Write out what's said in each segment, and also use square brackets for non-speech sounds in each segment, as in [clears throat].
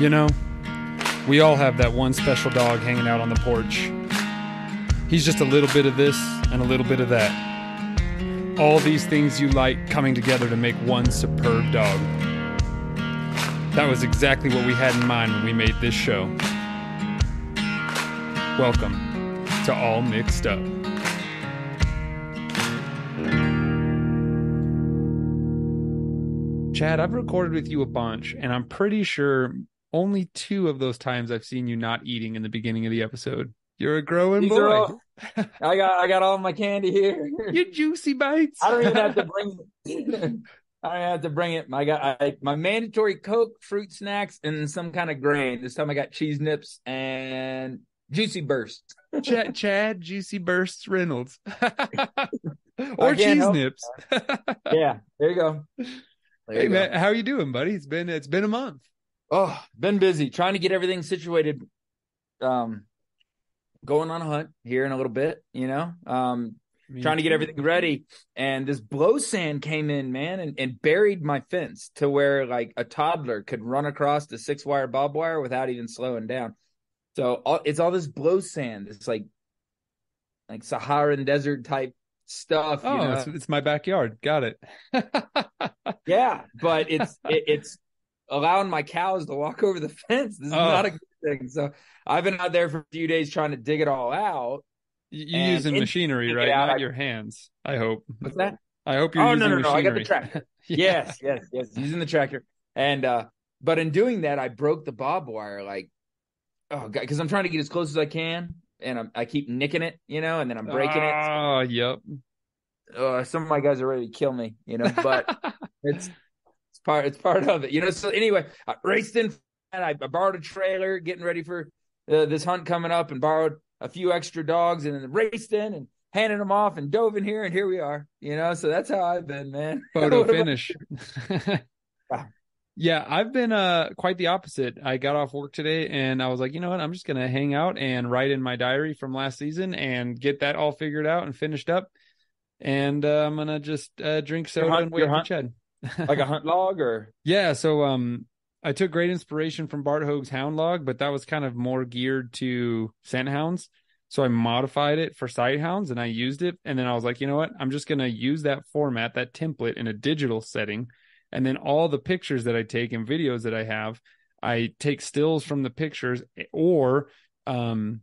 You know, we all have that one special dog hanging out on the porch. He's just a little bit of this and a little bit of that. All these things you like coming together to make one superb dog. That was exactly what we had in mind when we made this show. Welcome to All Mixed Up. Chad, I've recorded with you a bunch, and I'm pretty sure only two of those times I've seen you not eating in the beginning of the episode. You're a growing These boy. all- [laughs] I got I got all my candy here. you juicy bites. I don't even have to [laughs] bring it. [laughs] I don't have to bring it. I got I, my mandatory Coke, fruit snacks, and some kind of grain. This time I got cheese nips and juicy bursts. Chad, Chad Juicy Bursts Reynolds. or cheese help nips. Yeah, there you go. There hey you go. man, how you doing, buddy? It's been it's been a month. Oh, been busy trying to get everything situated. Um, going on a hunt here in a little bit. You know, um, trying to get everything ready. And this blow sand came in, man, and, and buried my fence to where like a toddler could run across the six wire barbed wire without even slowing down. So all, it's all this blow sand. It's like like Saharan desert type stuff. Oh, you know? it's, it's my backyard. Got it. [laughs] yeah, but it's it, it's allowing my cows to walk [laughs] over the fence. This is Oh. not a good thing. So I've been out there for a few days trying to dig it all out. You you And using machinery, right? out, Not I- your hands. I hope. What's that? I hope you're Oh, using no, no, no, I got the machinery. tractor. [laughs] Yeah. Yes, yes, yes. Using the tractor. And uh but in doing that, I broke the bob wire like oh god, because I'm trying to get as close as I can, and I'm, I keep nicking it, you know, and then I'm breaking it. Oh, yep. Uh, some of my guys are ready to kill me, you know, but [laughs] it's it's part it's part of it, you know. So anyway, I raced in, and I, borrowed a trailer, getting ready for uh, this hunt coming up, and borrowed a few extra dogs, and then raced in and handed them off, and dove in here, and here we are, you know. So that's how I've been, man. [laughs] photo [laughs] finish. Wow. yeah, I've been uh quite the opposite. I got off work today and I was like, you know what? I'm just gonna hang out and write in my diary from last season and get that all figured out and finished up. And uh, I'm gonna just uh, drink soda hunt- and wait for Chad. Like a hunt log, or [laughs] Yeah, so um I took great inspiration from Bart Hoag's Hound Log, but that was kind of more geared to scent hounds. So I modified it for sight hounds and I used it. And then I was like, you know what? I'm just gonna use that format, that template in a digital setting. And then all the pictures that I take and videos that I have, I take stills from the pictures or um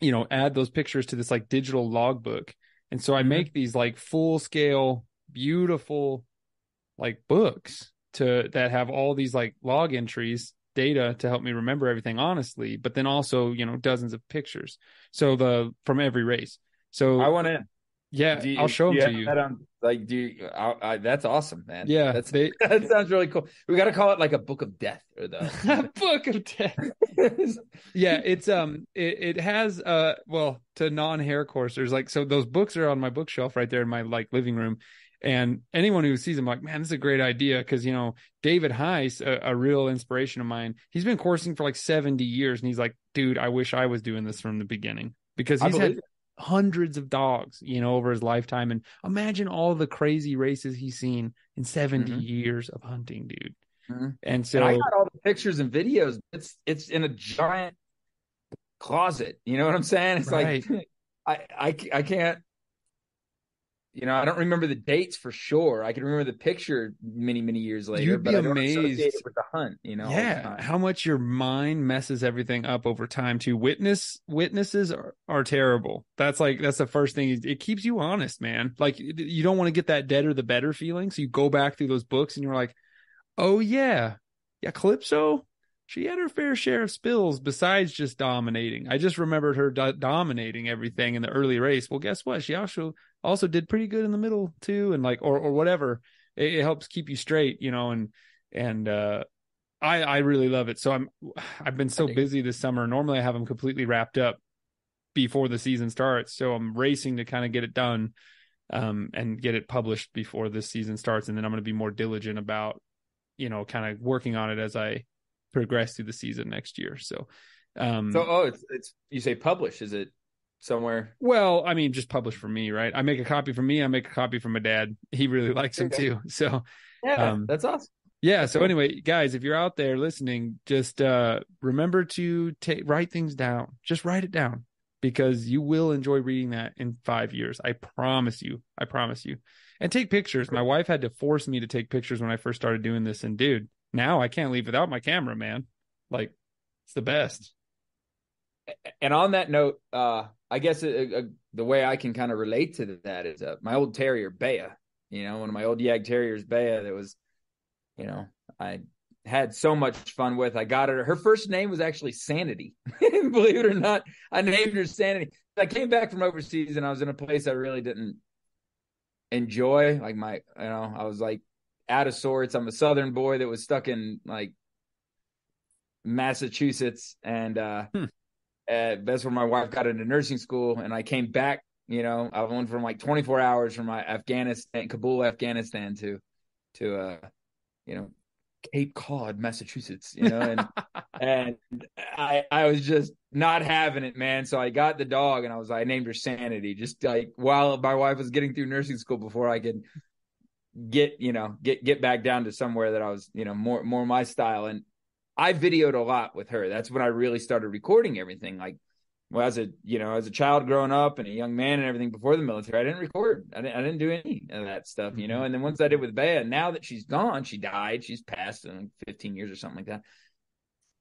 you know, add those pictures to this like digital logbook. And so I Mhm. make these like full scale, beautiful like books to that have all these like log entries data to help me remember everything honestly but then also you know dozens of pictures so the from every race so I want in. yeah you- i'll show them to you that on- like, do you, I, I, that's awesome, man. yeah that's they [laughs] that sounds really cool. We got to call it like a book of death or the. [laughs] book of death [laughs] yeah it's um it, it has uh well to non-hare coursers like so those books are on my bookshelf right there in my like living room and anyone who sees them like man this is a great idea because you know david heiss a, a real inspiration of mine he's been coursing for like 70 years and he's like dude i wish i was doing this from the beginning because he's had it. hundreds of dogs you know over his lifetime and imagine all the crazy races he's seen in 70 Mhm. years of hunting dude Mhm. and so And I got all the pictures and videos. It's it's in a giant closet. You know what I'm saying? It's like [laughs] I, I I can't. You know, I don't remember the dates for sure. I can remember the picture many many years later. You'd be but I don't associate amazed. with the hunt. You know, yeah how much your mind messes everything up over time too witness witnesses are, are terrible that's like that's the first thing it- it keeps you honest man like you don't want to get that dead or the better feeling so you go back through those books and you're like oh yeah yeah calypso she had her fair share of spills besides just dominating i just remembered her do- dominating everything in the early race well guess what she also also did pretty good in the middle too and like or or whatever it, it helps keep you straight you know and and uh I I really love it. So I'm I've been so busy this summer. Normally I have them completely wrapped up before the season starts. So I'm racing to kind of get it done um and get it published before this season starts and then I'm going to be more diligent about you know kind of working on it as I progress through the season next year. So um So oh, it's it's you say publish? Is it somewhere? well, I mean just publish for me, right? I make a copy for me, I make a copy for my dad. He really [laughs] likes them too. So Yeah, Um, that's awesome. Yeah. So anyway, guys, if you're out there listening, just uh remember to take write things down. Just write it down because you will enjoy reading that in five years. I promise you. I promise you. And take pictures. My wife had to force me to take pictures when I first started doing this. And dude, now I can't leave without my camera, man. Like it's the best. And on that note, uh, I guess uh, uh, the way I can kind of relate to that is uh, my old terrier, Bea. You know, one of my old Yag terriers, Bea, that was, you know, I had so much fun with. I got her. Her first name was actually Sanity. [laughs] Believe it or not, I named her Sanity. I came back from overseas and I was in a place I really didn't enjoy. Like my, you know, I was like out of sorts. I'm a Southern boy that was stuck in like Massachusetts, and uh, hmm. Uh, that's where my wife got into nursing school. And I came back. You know, I went from like 24 hours from my Afghanistan, Kabul, Afghanistan, to to uh, you know, Cape Cod, Massachusetts, you know, and [laughs] and I I was just not having it, man. So I got the dog and I was I named her Sanity, just like while my wife was getting through nursing school before I could get you know get get back down to somewhere that I was you know more more my style. And I videoed a lot with her. That's when I really started recording everything. Like well, as a you know, as a child growing up and a young man and everything before the military, I didn't record. I didn't, I didn't do any of that stuff, you know. Mm-hmm. And then once I did with Bea, now that she's gone, she died, she's passed in 15 years or something like that.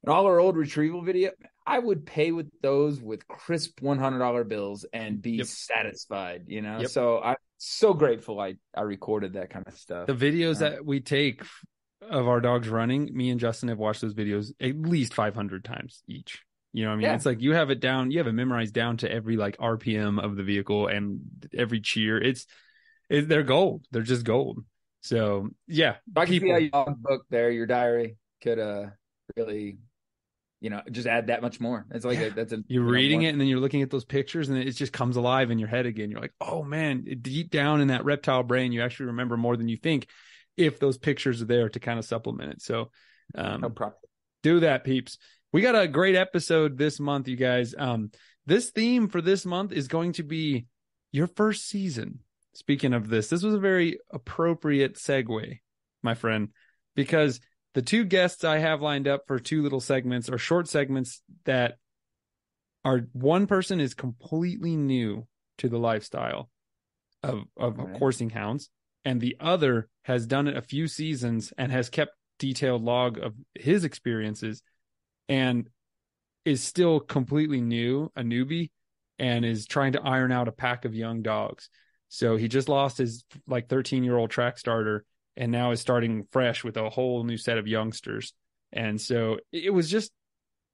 And all her old retrieval video, I would pay with those with crisp $100 bills and be yep. satisfied, you know. Yep. So I'm so grateful I I recorded that kind of stuff. The videos uh, that we take of our dogs running, me and Justin have watched those videos at least 500 times each. You know what I mean? Yeah. It's like you have it down, you have it memorized down to every like RPM of the vehicle and every cheer. It's it, they're gold. They're just gold. So yeah, I can people... see how your book there, your diary could uh really, you know, just add that much more. It's like yeah. a, that's a you're you reading know, it and then you're looking at those pictures and it just comes alive in your head again. You're like, oh man, deep down in that reptile brain, you actually remember more than you think if those pictures are there to kind of supplement it. So um, no problem. Do that, peeps we got a great episode this month, you guys. Um, this theme for this month is going to be your first season. Speaking of this, this was a very appropriate segue, my friend, because the two guests I have lined up for two little segments are short segments that are one person is completely new to the lifestyle of of right. coursing hounds, and the other has done it a few seasons and has kept detailed log of his experiences and is still completely new, a newbie, and is trying to iron out a pack of young dogs. So he just lost his like 13 year old track starter and now is starting fresh with a whole new set of youngsters. And so it was just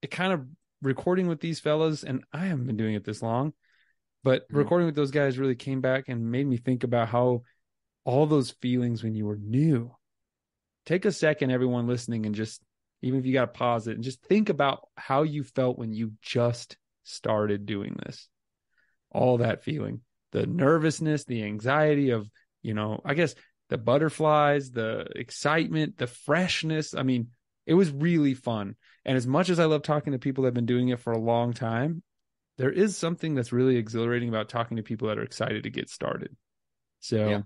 it kind of recording with these fellas, and I haven't been doing it this long, but mm-hmm. recording with those guys really came back and made me think about how all those feelings when you were new. Take a second, everyone listening, and just even if you got to pause it and just think about how you felt when you just started doing this. All that feeling, the nervousness, the anxiety of, you know, I guess the butterflies, the excitement, the freshness. I mean, it was really fun. And as much as I love talking to people that have been doing it for a long time, there is something that's really exhilarating about talking to people that are excited to get started. So yeah.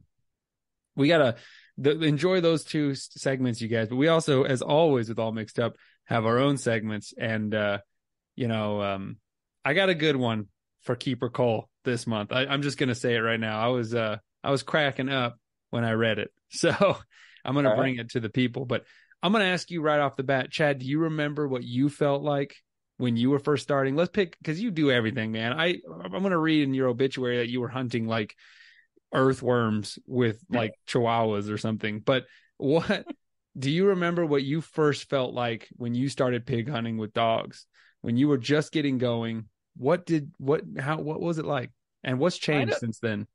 We got to the, enjoy those two segments, you guys. But we also, as always, with all mixed up, have our own segments. And uh, you know, um, I got a good one for Keeper Call this month. I, am just gonna say it right now. I was uh, I was cracking up when I read it, [laughs] so I'm gonna all bring right. it to the people. But I'm gonna ask you right off the bat, Chad. Do you remember what you felt like when you were first starting? Let's pick because you do everything, man. I I'm gonna read in your obituary that you were hunting like earthworms with [laughs] like chihuahuas or something. But what do you remember what you first felt like when you started pig hunting with dogs? When you were just getting going, what did what how what was it like? And what's changed since then?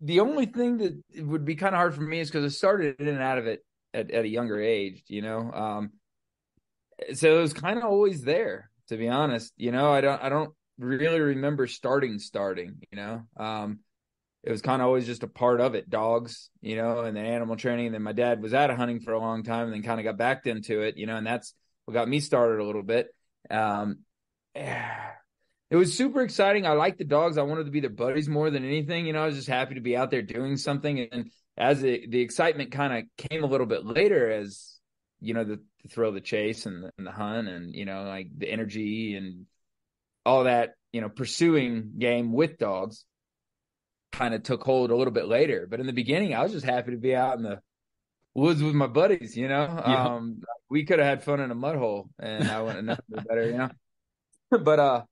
The only thing that would be kind of hard for me is because I started in and out of it at, at a younger age, you know. Um, so it was kind of always there, to be honest. You know, I don't I don't really remember starting starting, you know. Um, it was kind of always just a part of it dogs you know and then animal training and then my dad was out of hunting for a long time and then kind of got back into it you know and that's what got me started a little bit. Um [sighs] it was super exciting. I liked the dogs. I wanted to be their buddies more than anything you know i was just happy to be out there doing something. And as the, the excitement kind of came a little bit later as you know the, the thrill of the chase and the, and the hunt and you know like the energy and all that you know pursuing game with dogs kind of took hold a little bit later but in the beginning i was just happy to be out in the woods with my buddies you know? Yeah. um we could have had fun in a mud hole and i wouldn't have known better you know? [laughs] But uh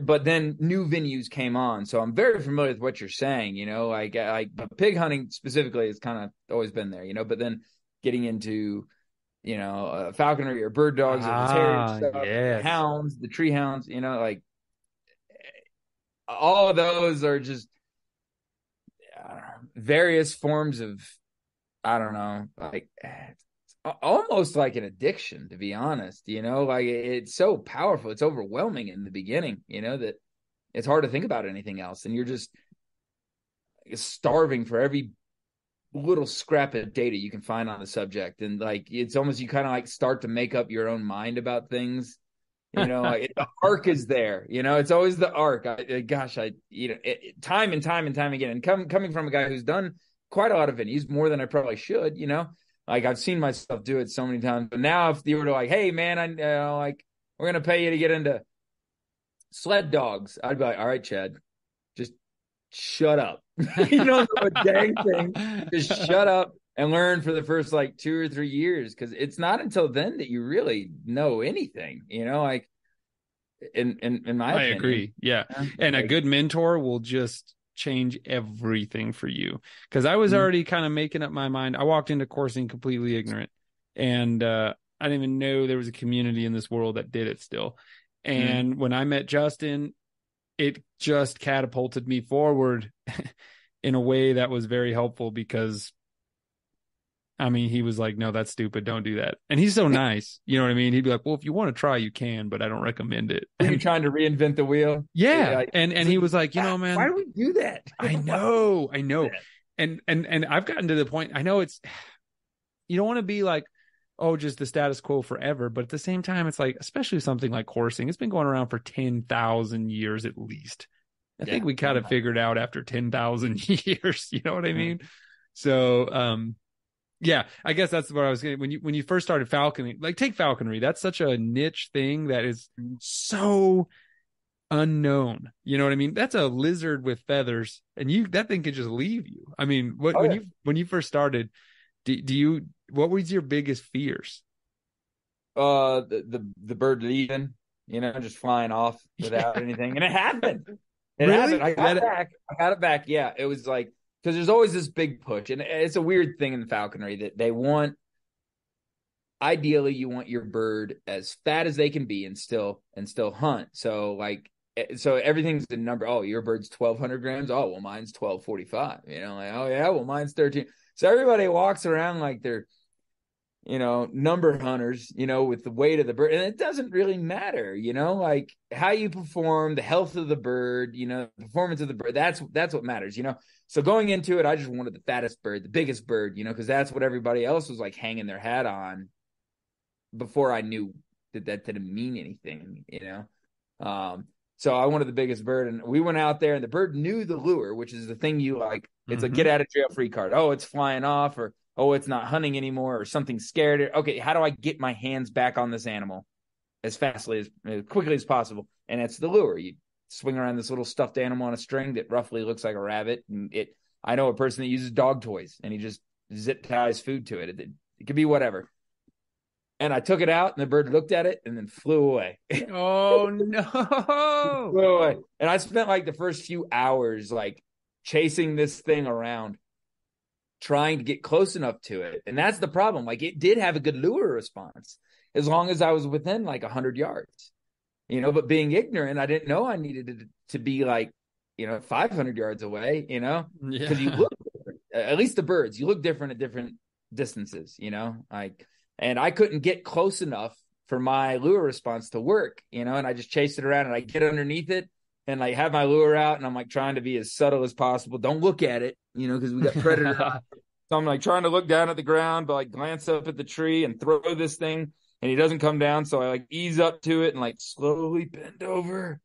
but then new venues came on so i'm very familiar with what you're saying you know? Like like pig hunting specifically has kind of always been there you know? But then getting into you know uh, falconry or bird dogs ah, or the yes. hounds the tree hounds you know? Like all of those are just various forms of i don't know like almost like an addiction to be honest you know like it's so powerful it's overwhelming in the beginning you know that it's hard to think about anything else and you're just starving for every little scrap of data you can find on the subject and like it's almost you kind of like start to make up your own mind about things you know like, the arc is there you know it's always the arc I, gosh i you know it, time and time and time again and come, coming from a guy who's done quite a lot of venues more than i probably should you know like I've seen myself do it so many times, but now if you were to like, hey man, I uh, like we're gonna pay you to get into sled dogs, I'd be like, all right, Chad, just shut up. [laughs] you know [laughs] a dang thing. Just shut up and learn for the first like two or three years because it's not until then that you really know anything. You know, like in in in my I opinion. agree. Yeah, and a good mentor will just change everything for you because i was mm-hmm. already kind of making up my mind i walked into coursing completely ignorant and uh, i didn't even know there was a community in this world that did it still mm-hmm. and mm-hmm. when i met justin it just catapulted me forward [laughs] in a way that was very helpful because I mean, he was like, "No, that's stupid. Don't do that." And he's so [laughs] nice. You know what I mean? He'd be like, "Well, if you want to try, you can, but I don't recommend it." Are you trying to reinvent the wheel? Yeah, and and he was like, "You know, man, why do we do that?" I know, I know, [laughs] and and and I've gotten to the point. I know it's you don't want to be like, oh, just the status quo forever, but at the same time, it's like, especially something like coursing, it's been going around for ten thousand years at least. I yeah. think we kind of figured out after ten thousand [laughs] years. You know what I mean? So, um, yeah, I guess that's what I was getting when you when you first started falconry. Like take falconry, that's such a niche thing that is so unknown. You know what I mean? That's a lizard with feathers, and you that thing could just leave you. I mean, what, oh, when yeah. you when you first started, do, do you what was your biggest fears? Uh, the the, the bird leaving, you know, just flying off [laughs] without yeah. anything, and it happened. It really? happened. I got it back. I got it back. Yeah, it was like because there's always this big push, and it's a weird thing in the falconry that they want. Ideally, you want your bird as fat as they can be and still and still hunt. So like eh, so everything's the number. Oh, your bird's twelve hundred grams. Oh, well, mine's twelve forty five. You know, like oh yeah, well, mine's thirteen. So everybody walks around like they're, you know, number hunters. You know, with the weight of the bird, and it doesn't really matter. You know, like how you perform, the health of the bird. You know, performance of the bird. That's that's what matters. You know, so going into it, I just wanted the fattest bird, the biggest bird, you know, because that's what everybody else was like hanging their hat on before I knew that that didn't mean anything, you know. Um, so I wanted the biggest bird, and we went out there, and the bird knew the lure, which is the thing you like. It's mm-hmm. a get out of jail free card. Oh, it's flying off, or oh, it's not hunting anymore, or something scared it. Okay, how do I get my hands back on this animal as fastly as, as quickly as possible? And it's the lure. You swing around this little stuffed animal on a string that roughly looks like a rabbit. And it, I know a person that uses dog toys and he just zip ties food to it. It, it could be whatever. And I took it out and the bird looked at it and then flew away. [laughs] Oh [laughs] no. flew away. And I spent like the first few hours like chasing this thing around trying to get close enough to it. And that's the problem. Like it did have a good lure response as long as I was within like 100 yards you know, but being ignorant, I didn't know I needed to, to be like, you know, 500 yards away, you know, because yeah. you look, at least the birds, you look different at different distances, you know, like, and I couldn't get close enough for my lure response to work, you know, and I just chased it around and I get underneath it and I have my lure out and I'm like trying to be as subtle as possible. Don't look at it, you know, because we got predators. [laughs] so I'm like trying to look down at the ground, but like glance up at the tree and throw this thing and he doesn't come down. So I like ease up to it and like slowly bend over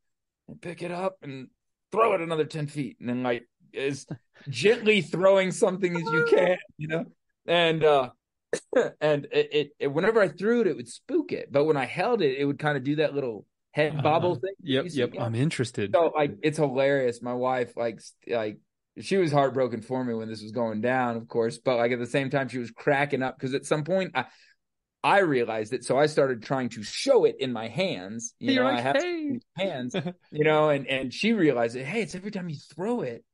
and pick it up and throw it another 10 feet. And then like as gently throwing something as you can, you know? And uh [clears throat] and it, it, it, whenever I threw it, it would spook it. But when I held it, it would kind of do that little head bobble uh, thing. Yep, yep. I'm interested. So like, it's hilarious. My wife like like she was heartbroken for me when this was going down, of course. But like at the same time, she was cracking up because at some point I I realized it, so I started trying to show it in my hands. You You're know, like, I have hey. hands, [laughs] you know, and and she realized it. Hey, it's every time you throw it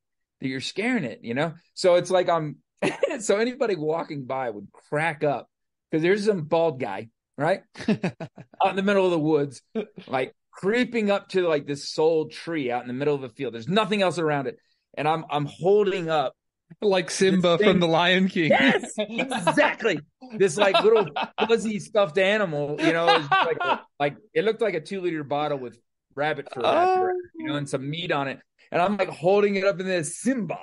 that you're scaring it, you know. So it's like I'm. [laughs] so anybody walking by would crack up because there's some bald guy, right, [laughs] out in the middle of the woods, like creeping up to like this sole tree out in the middle of the field. There's nothing else around it, and I'm I'm holding up like Simba from the Lion King. Yes, [laughs] exactly. this like little fuzzy stuffed animal, you know, like, like it looked like a two liter bottle with rabbit fur, oh. you know, oh. and some meat on it. And I'm like holding it up in this Simba.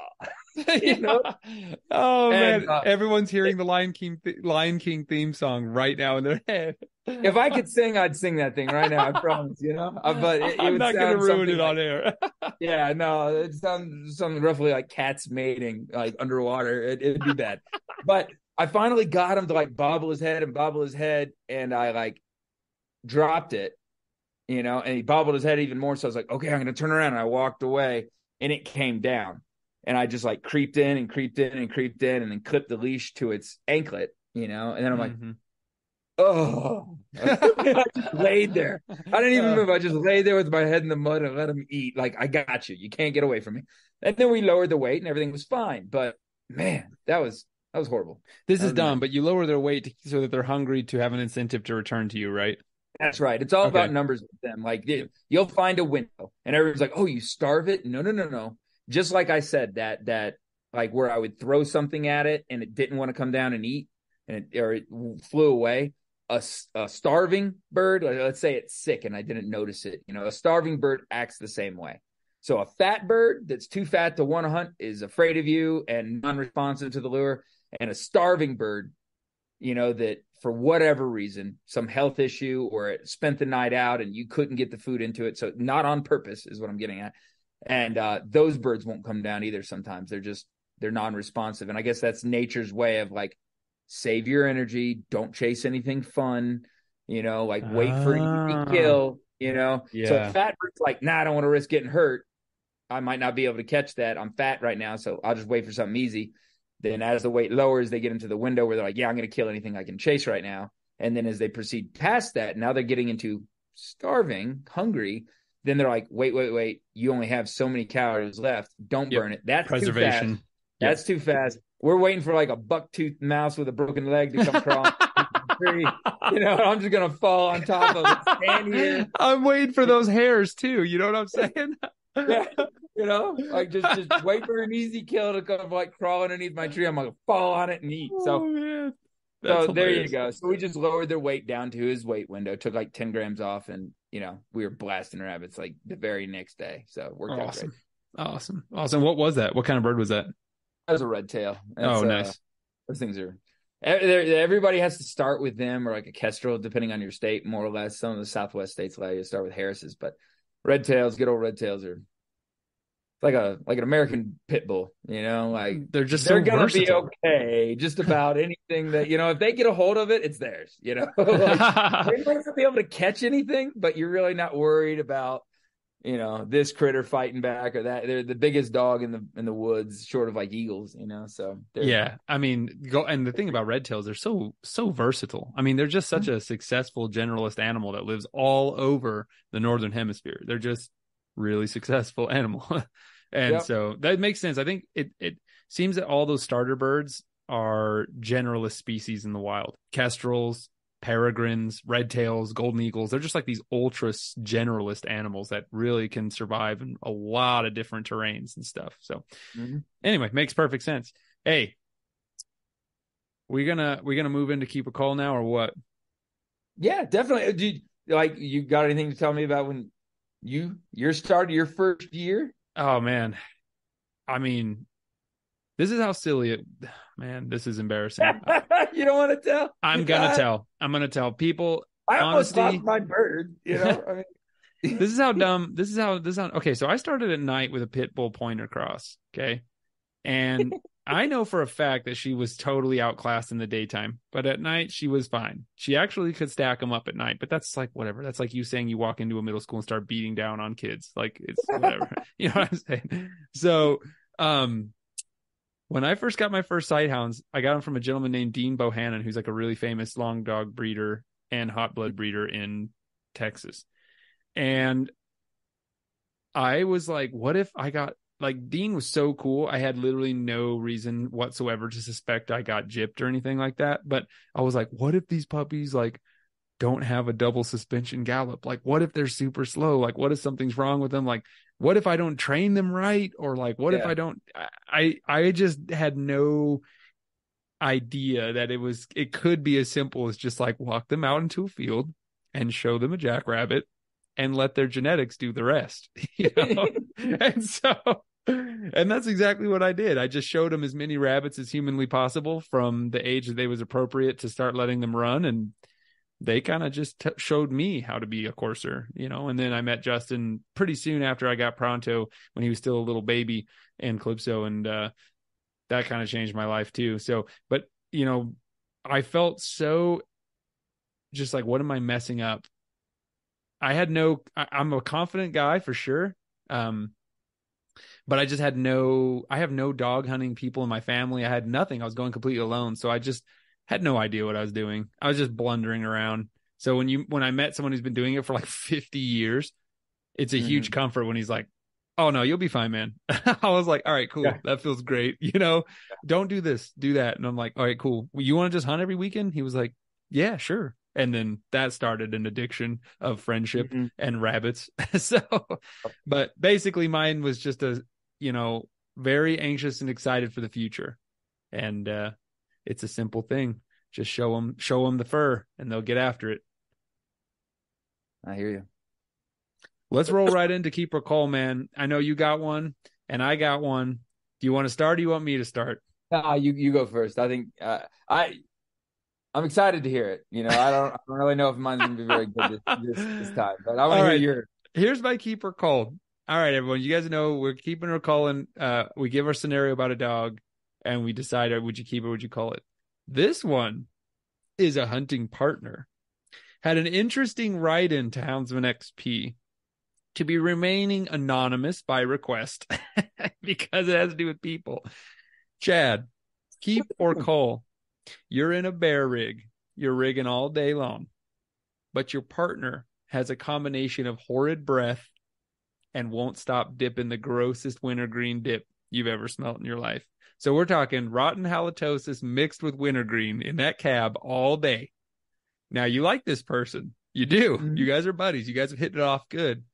[laughs] you know? [laughs] oh and, man, uh, everyone's hearing the Lion King th- Lion King theme song right now in their head. if I could [laughs] sing, I'd sing that thing right now. I promise. You know, uh, but it, it I'm not going to ruin it on like, air. yeah, no, it sounds something roughly like cats mating, like underwater. It, it'd be bad. but I finally got him to like bobble his head and bobble his head, and I like dropped it, you know, and he bobbled his head even more. So I was like, okay, I'm going to turn around. And I walked away, and it came down and I just like creeped in and creeped in and creeped in and then clipped the leash to its anklet, you know, and then I'm like, mm-hmm. oh, [laughs] I just laid there. I didn't even move. I just laid there with my head in the mud and let him eat. Like, I got you. You can't get away from me. And then we lowered the weight and everything was fine. But man, that was that was horrible. This is dumb, but you lower their weight so that they're hungry to have an incentive to return to you, right? That's right. It's all okay. about numbers with them. Like you'll find a window, and everyone's like, "Oh, you starve it?" No, no, no, no just like I said, that that like where I would throw something at it and it didn't want to come down and eat, and it, or it flew away. A, a starving bird, let's say it's sick and I didn't notice it. You know, a starving bird acts the same way. So a fat bird that's too fat to want to hunt is afraid of you and non-responsive to the lure, and a starving bird, you know, that for whatever reason, some health issue or it spent the night out and you couldn't get the food into it, so not on purpose is what I'm getting at and uh, those birds won't come down either. Sometimes they're just they're non-responsive, and I guess that's nature's way of like save your energy, don't chase anything fun, you know, like wait for an easy ah. kill, you know. Yeah. So fat bird's like, nah, I don't want to risk getting hurt. I might not be able to catch that. I'm fat right now, so I'll just wait for something easy. Then as the weight lowers, they get into the window where they're like, yeah, I'm going to kill anything I can chase right now. And then as they proceed past that, now they're getting into starving, hungry then they're like, wait, wait, wait, you only have so many calories left. Don't yep. burn it. That's preservation. Too fast. Yep. That's too fast. We're waiting for like a buck-toothed mouse with a broken leg to come crawl. You know, I'm just gonna fall on top of it. Stand here. I'm waiting for those hares too. You know what I'm saying? yeah. [laughs] You know, like just just wait for an easy kill to come like crawl underneath my tree. I'm gonna fall on it and eat. So, oh, so there you go. So we just lowered their weight down to his weight window, took like 10 grams off, and you know, we were blasting rabbits like the very next day. So worked awesome. out great. Awesome. Awesome. What was that? What kind of bird was that? That was a red tail. That's, oh, nice. Uh, those things are everybody has to start with them or like a kestrel, depending on your state, more or less. Some of the Southwest states allow you to start with Harris's, but red tails, good old red tails are like a like an American pit bull, you know, like they're just they're so gonna versatile. be okay just about anything that you know if they get a hold of it, it's theirs. You know, [laughs] like, they're not gonna be able to catch anything, but you're really not worried about you know this critter fighting back or that. They're the biggest dog in the in the woods, short of like eagles. You know, so yeah, I mean, go and the thing about red tails, they're so so versatile. I mean, they're just such mm-hmm. a successful generalist animal that lives all over the northern hemisphere. They're just really successful [laughs] animal. and yep. so that makes sense. I think it it seems that all those starter birds are generalist species in the wild. Kestrels, peregrines, red tails, golden eagles. They're just like these ultra generalist animals that really can survive in a lot of different terrains and stuff. So mm-hmm. anyway, makes perfect sense. Hey, we gonna we gonna move into keep a call now or what? Yeah, definitely. Do you, like you got anything to tell me about when you your start of your first year? Oh man. I mean, this is how silly it man, this is embarrassing. [laughs] you don't want to tell? I'm gonna tell. I'm gonna tell people I almost honesty, lost my bird, you know. I [laughs] mean... this is how dumb this is how this is how okay, so I started at night with a pit bull pointer cross. Okay. And I know for a fact that she was totally outclassed in the daytime, but at night she was fine. She actually could stack them up at night, but that's like whatever. That's like you saying you walk into a middle school and start beating down on kids. Like it's whatever. [laughs] you know what I'm saying? So, um, when I first got my first sighthounds, I got them from a gentleman named Dean Bohannon, who's like a really famous long dog breeder and hot blood breeder in Texas. And I was like, what if I got like Dean was so cool. I had literally no reason whatsoever to suspect I got gypped or anything like that. But I was like, what if these puppies like don't have a double suspension gallop? Like, what if they're super slow? Like, what if something's wrong with them? Like, what if I don't train them right? Or like, what yeah. if I don't? I I just had no idea that it was it could be as simple as just like walk them out into a field and show them a jackrabbit and let their genetics do the rest. [laughs] You know? [laughs] and so and that's exactly what I did. I just showed them as many rabbits as humanly possible from the age that they was appropriate to start letting them run and they kind of just t- showed me how to be a courser, you know. And then I met Justin pretty soon after I got Pronto when he was still a little baby and Calypso, and uh, that kind of changed my life too. So, but you know, I felt so just like, what am I messing up? I had no. I, I'm a confident guy for sure. Um, but I just had no, I have no dog hunting people in my family. I had nothing. I was going completely alone. So I just had no idea what I was doing. I was just blundering around. So when you, when I met someone who's been doing it for like [laughs] 50 years, it's a mm-hmm. huge comfort when he's like, Oh no, you'll be fine, man. [laughs] I was like, all right, cool. Yeah. That feels great. [laughs] You know, don't do this, do that. And I'm like, all right, cool. You want to just hunt every weekend? He was like, yeah, sure. And then that started an addiction of friendship mm-hmm. and rabbits. [laughs] so, but basically mine was just a, you know, very anxious and excited for the future. And uh, it's a simple thing. Just show them, show them the fur, and they'll get after it. I hear you. Let's roll right into keeper call, man. I know you got one, and I got one. Do you want to start? or Do you want me to start? Uh, you you go first. I think uh, I I'm excited to hear it. You know, I don't I don't really know if mine's gonna be very good this, this, this [laughs] time, but I want to hear right. your. Here's my keeper call. All right, everyone. You guys know we're keeping or calling. Uh, we give our scenario about a dog, and we decide would you keep it, would you call it. This one is a hunting partner. Had an interesting write in to Houndsman XP to be remaining anonymous by request [laughs] because it has to do with people. Chad, keep or [laughs] call. You're in a bear rig. You're rigging all day long, but your partner has a combination of horrid breath and won't stop dipping the grossest wintergreen dip you've ever smelt in your life. So we're talking rotten halitosis mixed with wintergreen in that cab all day. Now you like this person. You do. Mm-hmm. You guys are buddies. You guys have hit it off good.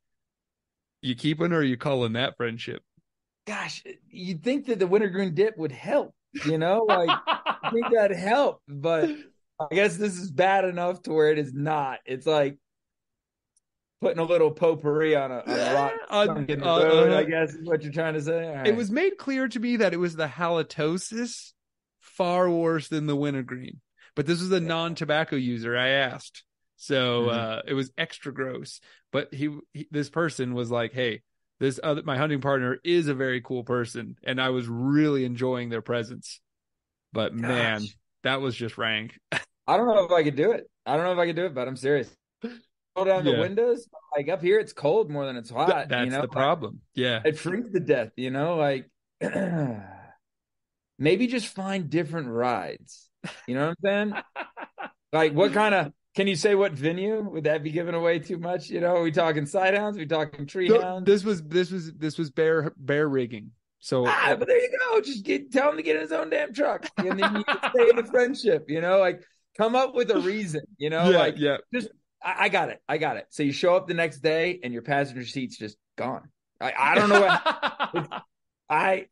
You keeping or you calling that friendship? Gosh, you'd think that the wintergreen dip would help, you know? Like [laughs] think that'd help, but I guess this is bad enough to where it is not. It's like putting a little potpourri on a, on a rock [laughs] on, in the uh, road, uh, I guess is what you're trying to say. Right. It was made clear to me that it was the halitosis far worse than the wintergreen. But this was a non-tobacco user. I asked, so mm-hmm. uh, it was extra gross. But he, he, this person was like, "Hey, this other my hunting partner is a very cool person, and I was really enjoying their presence." But Gosh. man, that was just rank. [laughs] I don't know if I could do it. I don't know if I could do it, but I'm serious roll down yeah. the windows. Like up here, it's cold more than it's hot. Th- that's you know? the problem. Yeah, it freezes to death. You know, like [clears throat] maybe just find different rides. You know what I'm saying? [laughs] like what kind of? Can you say what venue? Would that be giving away too much? You know, are we talking sighthounds? Are we talking tree hounds? This was this was this was bear bear rigging. So, ah, but there you go. Just get tell him to get in his own damn truck, and then you stay in the friendship. You know, like come up with a reason. You know, yeah, like yeah. just I, I, got it. I got it. So you show up the next day and your passenger seat's just gone. I, I don't know what [laughs] I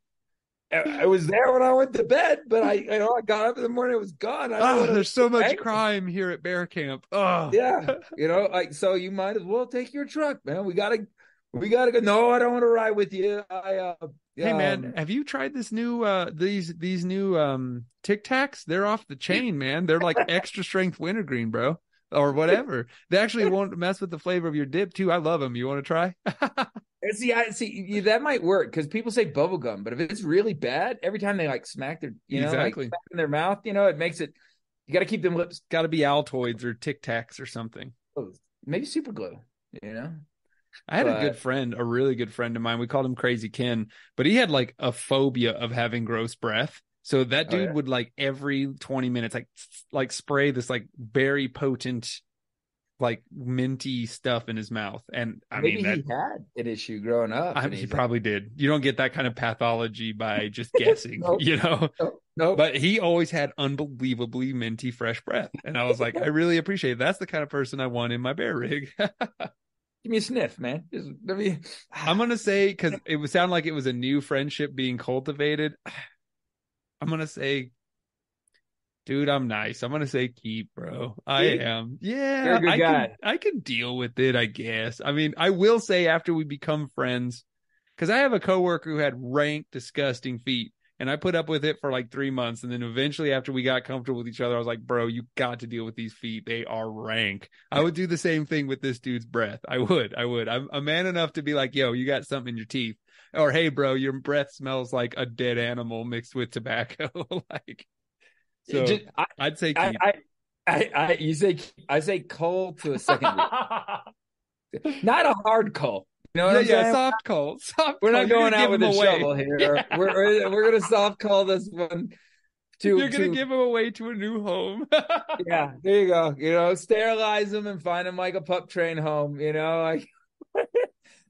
I was there when I went to bed, but I you know I got up in the morning, it was gone. oh, there's so much crime here at Bear Camp. Oh yeah. You know, like so you might as well take your truck, man. We gotta we gotta go. No, I don't want to ride with you. I uh Hey man, um, have you tried this new uh these these new um Tic Tacs? They're off the chain, man. They're like [laughs] extra strength wintergreen, bro or whatever. they actually won't mess with the flavor of your dip too. I love them. You want to try? [laughs] See, I see that might work because people say bubble gum, but if it's really bad, every time they like smack their, you know, Exactly. like, smack in their mouth, you know, it makes it. You got to keep them lips Got to be Altoids or Tic Tacs or something. Maybe super glue. You know, I had a good friend, a really good friend of mine. We called him Crazy Ken, but he had like a phobia of having gross breath. So that Oh, dude yeah? would like every 20 minutes, like, like spray this like very potent, like minty stuff in his mouth. And I maybe mean, that, he had an issue growing up. I mean, he probably did. You don't get that kind of pathology by [laughs] just guessing, Nope. you know? like, no, no, But he always had unbelievably minty fresh breath. And I was like, I really appreciate it. That's the kind of person I want in my bear rig. [laughs] give me a sniff, man. Just, let me, [sighs] I'm gonna say because [sighs] it would sound like it was a new friendship being cultivated. [sighs] I'm gonna say, dude, I'm nice. I'm gonna say keep, bro. I Keep? am. Yeah, You're a good I guy. can. I can deal with it. I guess. I mean, I will say after we become friends, because I have a coworker who had rank, disgusting feet. And I put up with it for like three months. And then eventually, after we got comfortable with each other, I was like, bro, you got to deal with these feet. They are rank. I would do the same thing with this dude's breath. I would. I would. I'm a man enough to be like, yo, you got something in your teeth. Or, hey, bro, your breath smells like a dead animal mixed with tobacco. [laughs] like, so just, I, I'd say I, keep. I, I, I, you say, I say coal to a second, [laughs] not a hard coal. You know what yeah, I'm yeah, saying? soft call. Soft We're not going out with a away. shovel here. We're, we're we're gonna soft call this one. To, You're gonna to- give him away to a new home. [laughs] yeah, there you go. You know, sterilize them and find them like a pup train home. You know, like [laughs]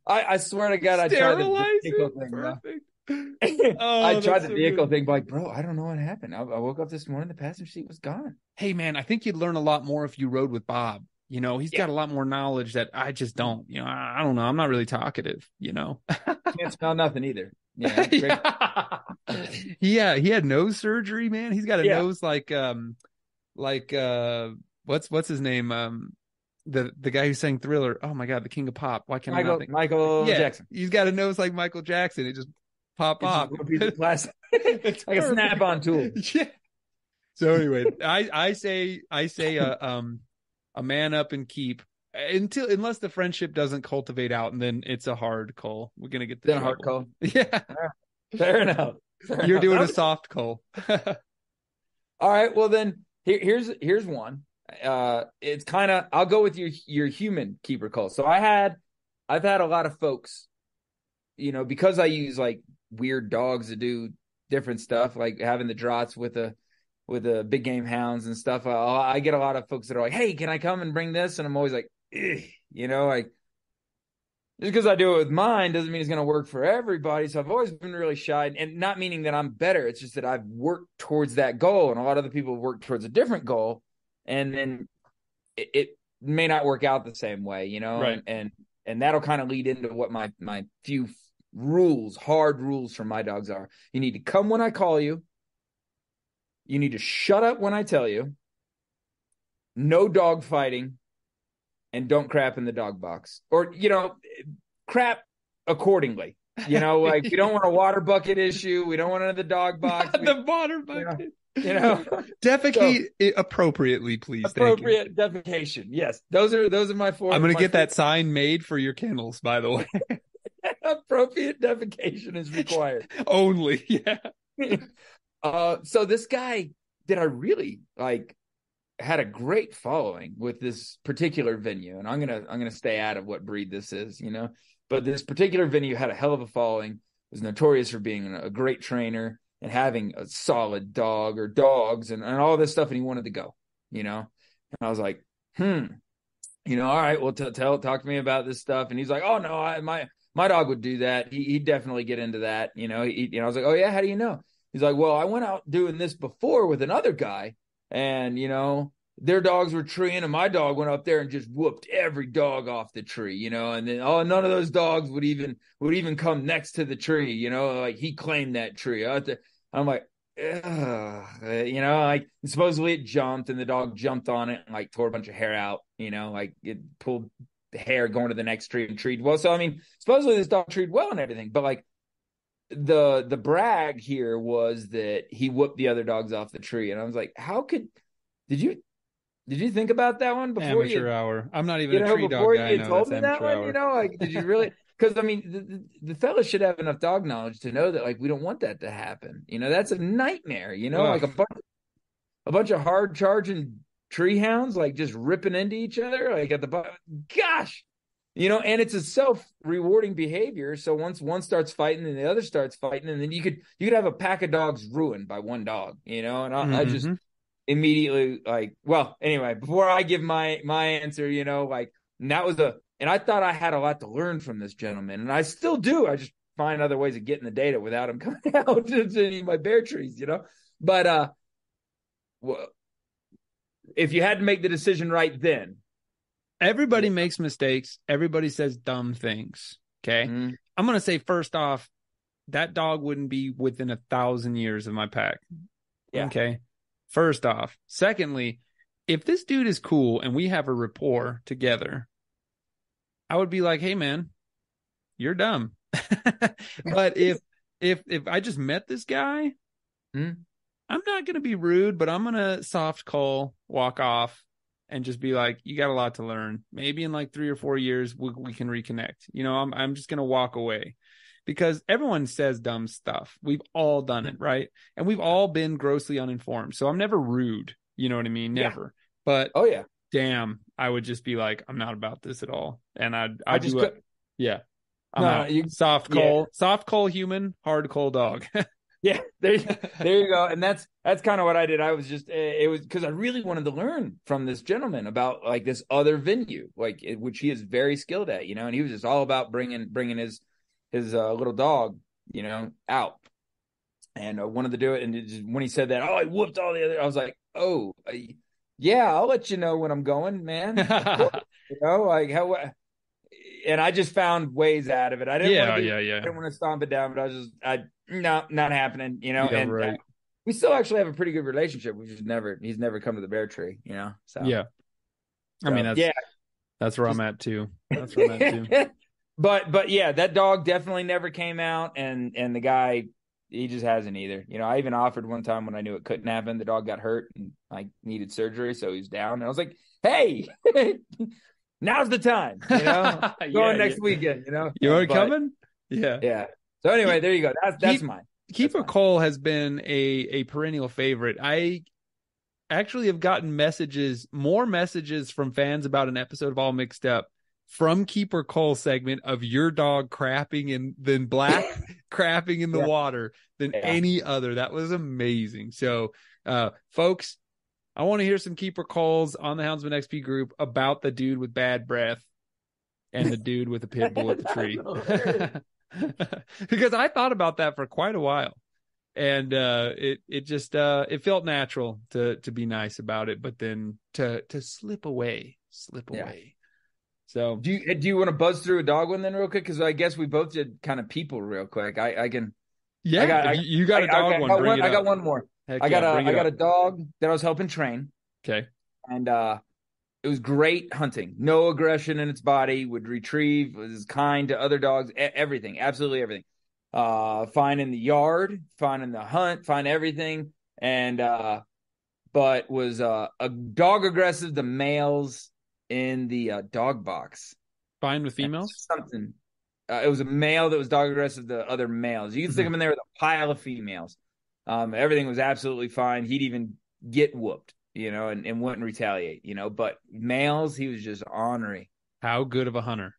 I, I swear to God, I tried the vehicle thing. Perfect. [laughs] Oh, I tried the so vehicle good. thing, but like, bro, I don't know what happened. I, I woke up this morning, the passenger seat was gone. Hey man, I think you'd learn a lot more if you rode with Bob. You know, he's Yeah. got a lot more knowledge that I just don't. You know, I, I don't know. I'm not really talkative. You know. [laughs] Can't smell nothing either. [laughs] Great- yeah. yeah, he had nose surgery, man. He's got a Yeah. nose like um like uh what's what's his name? Um the the guy who sang Thriller. Oh my god, the king of pop. Why can't I Michael not think? Michael yeah, Jackson. He's got a nose like Michael Jackson. It just pop It's off. one piece plastic. It's like a snap-on tool. [laughs] Yeah. So anyway, I I say I say a um a man up and keep until unless the friendship doesn't cultivate out, and then it's a hard call. We're gonna get the Then a hard call. [laughs] Yeah, Fair enough. Fair you're enough. doing a soft call. [laughs] All right. Well, then here, here's here's one. Uh, it's kind of I'll go with your your human keeper call. So I had I've had a lot of folks, you know, because I use like weird dogs to do different stuff, like having the drots with the with the big game hounds and stuff. I, I get a lot of folks that are like, "Hey, can I come and bring this?" And I'm always like, you know, like just because I do it with mine doesn't mean it's going to work for everybody. So I've always been really shy, and not meaning that I'm better. It's just that I've worked towards that goal, and a lot of other people work towards a different goal, and then it, it may not work out the same way, you know. Right. And and, and that'll kind of lead into what my my few rules, hard rules for my dogs are. You need to come when I call you. You need to shut up when I tell you. No dog fighting and don't crap in the dog box. Or, you know, crap accordingly. You know, [laughs] like we don't want a water bucket issue. We don't want another dog [laughs] box. We- the water bucket. you know, [laughs] Defecate it appropriately, please. Thank you. appropriate defecation. Yes, those are those are my four. I'm gonna my get that sign made for your kennels, by the way. appropriate defecation is required. Only, yeah. Uh, so this guy that I really like had a great following with this particular venue, and I'm gonna I'm gonna stay out of what breed this is, you know. But this particular venue had a hell of a following. Was notorious for being a great trainer and having a solid dog or dogs and, and all this stuff, and he wanted to go, you know. And I was like, hmm, you know, all right, well, t- tell talk to me about this stuff. And he's like, oh no, I, my my dog would do that. He, he'd definitely get into that, you know. He, you know, I was like, oh yeah, how do you know? He's like, well, I went out doing this before with another guy, and you know, their dogs were treeing, and my dog went up there and just whooped every dog off the tree, you know. And then, oh, none of those dogs would even would even come next to the tree, you know. Like he claimed that tree. To, I'm like, Ugh, uh, you know, like supposedly it jumped, and the dog jumped on it and like tore a bunch of hair out, you know, like it pulled hair going to the next tree and treed well. So I mean, supposedly this dog treed well and everything, but like the the brag here was that he whooped the other dogs off the tree, and I was like, how could did you did you think about that one before amateur you hour. I'm not even you a know tree dog before guy. you told me that one? hour. You know, like did you really? [laughs] because I mean, the, the, the fellas should have enough dog knowledge to know that like we don't want that to happen. You know, that's a nightmare. You know, Ugh. like a bunch, a bunch of hard charging tree hounds like just ripping into each other like at the. Gosh, you know, and it's a self rewarding behavior. So once one starts fighting and the other starts fighting, and then you could you could have a pack of dogs ruined by one dog. You know, and I, I just immediately like well anyway before i give my my answer you know like and that was a and i thought i had a lot to learn from this gentleman and i still do i just find other ways of getting the data without him [laughs] coming out to, to my bear trees you know but uh well, if you had to make the decision right then Everybody makes mistakes. Everybody says dumb things. Okay. mm, I'm going to say first off, that dog wouldn't be within a thousand years of my pack. Yeah. Okay. First off. Secondly, if this dude is cool and we have a rapport together, I would be like, hey man, you're dumb. [laughs] but if if if I just met this guy, Hmm. I'm not gonna be rude, but I'm gonna soft call, walk off, and just be like, you got a lot to learn. Maybe in like three or four years we, we can reconnect. You know, I'm I'm just gonna walk away. Because everyone says dumb stuff. We've all done it, right? And we've all been grossly uninformed. So I'm never rude. You know what I mean? Yeah. Never. But oh yeah damn, I would just be like, I'm not about this at all. And I'd, i I'd just do Yeah. I'm No, out. you- soft yeah. coal, soft coal human, hard coal dog. [laughs] [laughs] yeah there, there you go. And that's that's kind of what i did. I was just eh, it was because i really wanted to learn from this gentleman about like this other venue like which he is very skilled at you know and he was just all about bringing bringing his his uh, little dog you know out. And uh, wanted to do it and it just, when he said that oh i whooped all the other i was like oh I, yeah i'll let you know when i'm going man. [laughs] You know like how and i just found ways out of it i didn't yeah, want to be yeah, yeah. I didn't want to stomp it down, but I was just, I no, not happening, you know. Yeah, and right. uh, we still actually have a pretty good relationship. We just never, he's never come to the bear tree, you know. So Yeah. I mean, that's, yeah, that's where I'm at too. That's where I'm at too. [laughs] but but yeah, that dog definitely never came out, and and the guy he just hasn't either. You know, I even offered one time when I knew it couldn't happen. The dog got hurt and I needed surgery, so he's down. And I was like, hey. [laughs] Now's the time, you know. [laughs] Yeah, Going next yeah. weekend, you know. You already But, coming? Yeah. Yeah. So anyway, there you go. That's that's Keep- mine. Keeper fine. Call has been a a perennial favorite. I actually have gotten messages, more messages from fans about an episode of All Mixed Up from Keeper Call segment of your dog crapping in than black [laughs] crapping in the Yeah. water than Yeah. any other. That was amazing. So, uh, folks, I want to hear some Keeper calls on the Houndsman XP group about the dude with bad breath and the dude with the pit bull at the [laughs] tree. [laughs] because I thought about that for quite a while. And uh it it just uh it felt natural to to be nice about it, but then to to slip away, slip Yeah. away. So Do you do you want to buzz through a dog one then real quick? Because I guess we both did kind of people real quick. I I can. yeah, I got- I- you you got a I- dog okay, one. I got one. I got one more. Heck I got yeah, a I got a dog that I was helping train, Okay. and uh it was great hunting. No aggression in its body. Would retrieve. Was kind to other dogs. everything. Absolutely everything. Uh, fine in the yard. Fine in the hunt. Fine everything. And uh, but was uh a dog aggressive to males in the uh, dog box. Fine with females? something. Uh, it was a male that was dog aggressive to other males. You can stick Mhm. him in there with a pile of females. Um, everything was absolutely fine. He'd even get whooped, you know, and, and wouldn't retaliate, you know. But males, he was just ornery, How good of a hunter?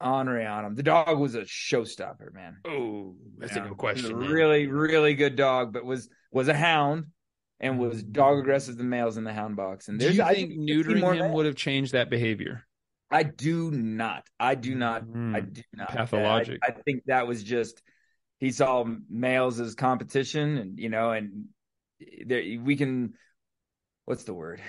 ornery on him. The dog was a showstopper, man. Oh, You know, was a really, really good dog, but was was a hound and was Mm. dog aggressive to males in the hound box. And Do there's you I think you can see neutering more him males. would have changed that behavior? I do not. I do not. I Mm, do not. pathologic. I, I think that was just he saw males as competition, and you know, and there we can. What's the word?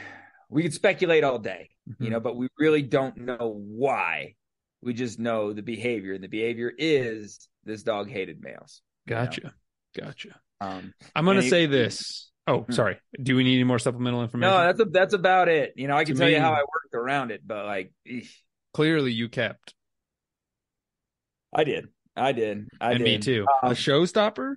We could speculate all day, Mm-hmm. you know, but we really don't know why. We just know the behavior, and the behavior is this dog hated males. you know? Gotcha. Gotcha. Um, I'm going And to he- say this. Oh, Hmm. sorry. Do we need any more supplemental information? no, that's a, that's about it. You know, I can To tell you how I worked around it, but like, eesh, Clearly, you kept. I did, I did, I and did. me too. Um, a showstopper?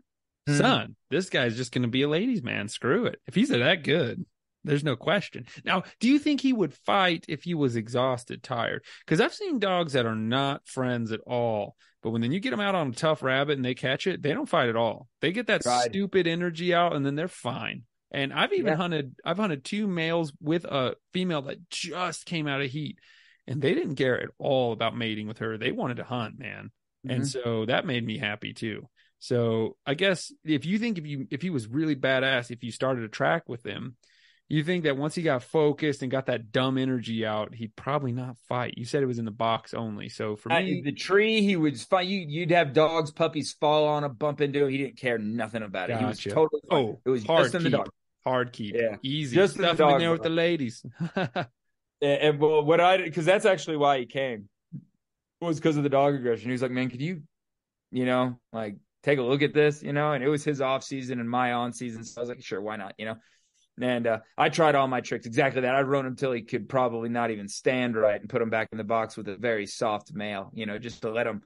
Mhm. Son, this guy's just going to be a ladies' man. Screw it. If he's that good. There's no question. Now, do you think he would fight if he was exhausted, tired? Because I've seen dogs that are not friends at all, but when then you get them out on a tough rabbit and they catch it, they don't fight at all. They get that right. stupid energy out and then they're fine. And I've even yeah. hunted, I've hunted two males with a female that just came out of heat, and they didn't care at all about mating with her. They wanted to hunt, man, mm-hmm. and so that made me happy too. So I guess if you think if you if he was really badass, if you started a track with him, you think that once he got focused and got that dumb energy out, he'd probably not fight. You said it was in the box only. So for me, the tree, he would fight. You, you'd have dogs, puppies fall on him, bump into him. He didn't care nothing about it. Gotcha. He was totally. Fine. Oh, it was hard just in the dog. Hard keep. Yeah, easy. Just stuff the in there with the ladies. [laughs] and, and well, what I because that's actually why he came was because of the dog aggression. He was like, man, could you, you know, like take a look at this, you know? And it was his off season and my on season, so I was like, sure, why not, you know? And uh, I tried all my tricks exactly that. I'd run him till he could probably not even stand right and put him back in the box with a very soft male, you know, just to let him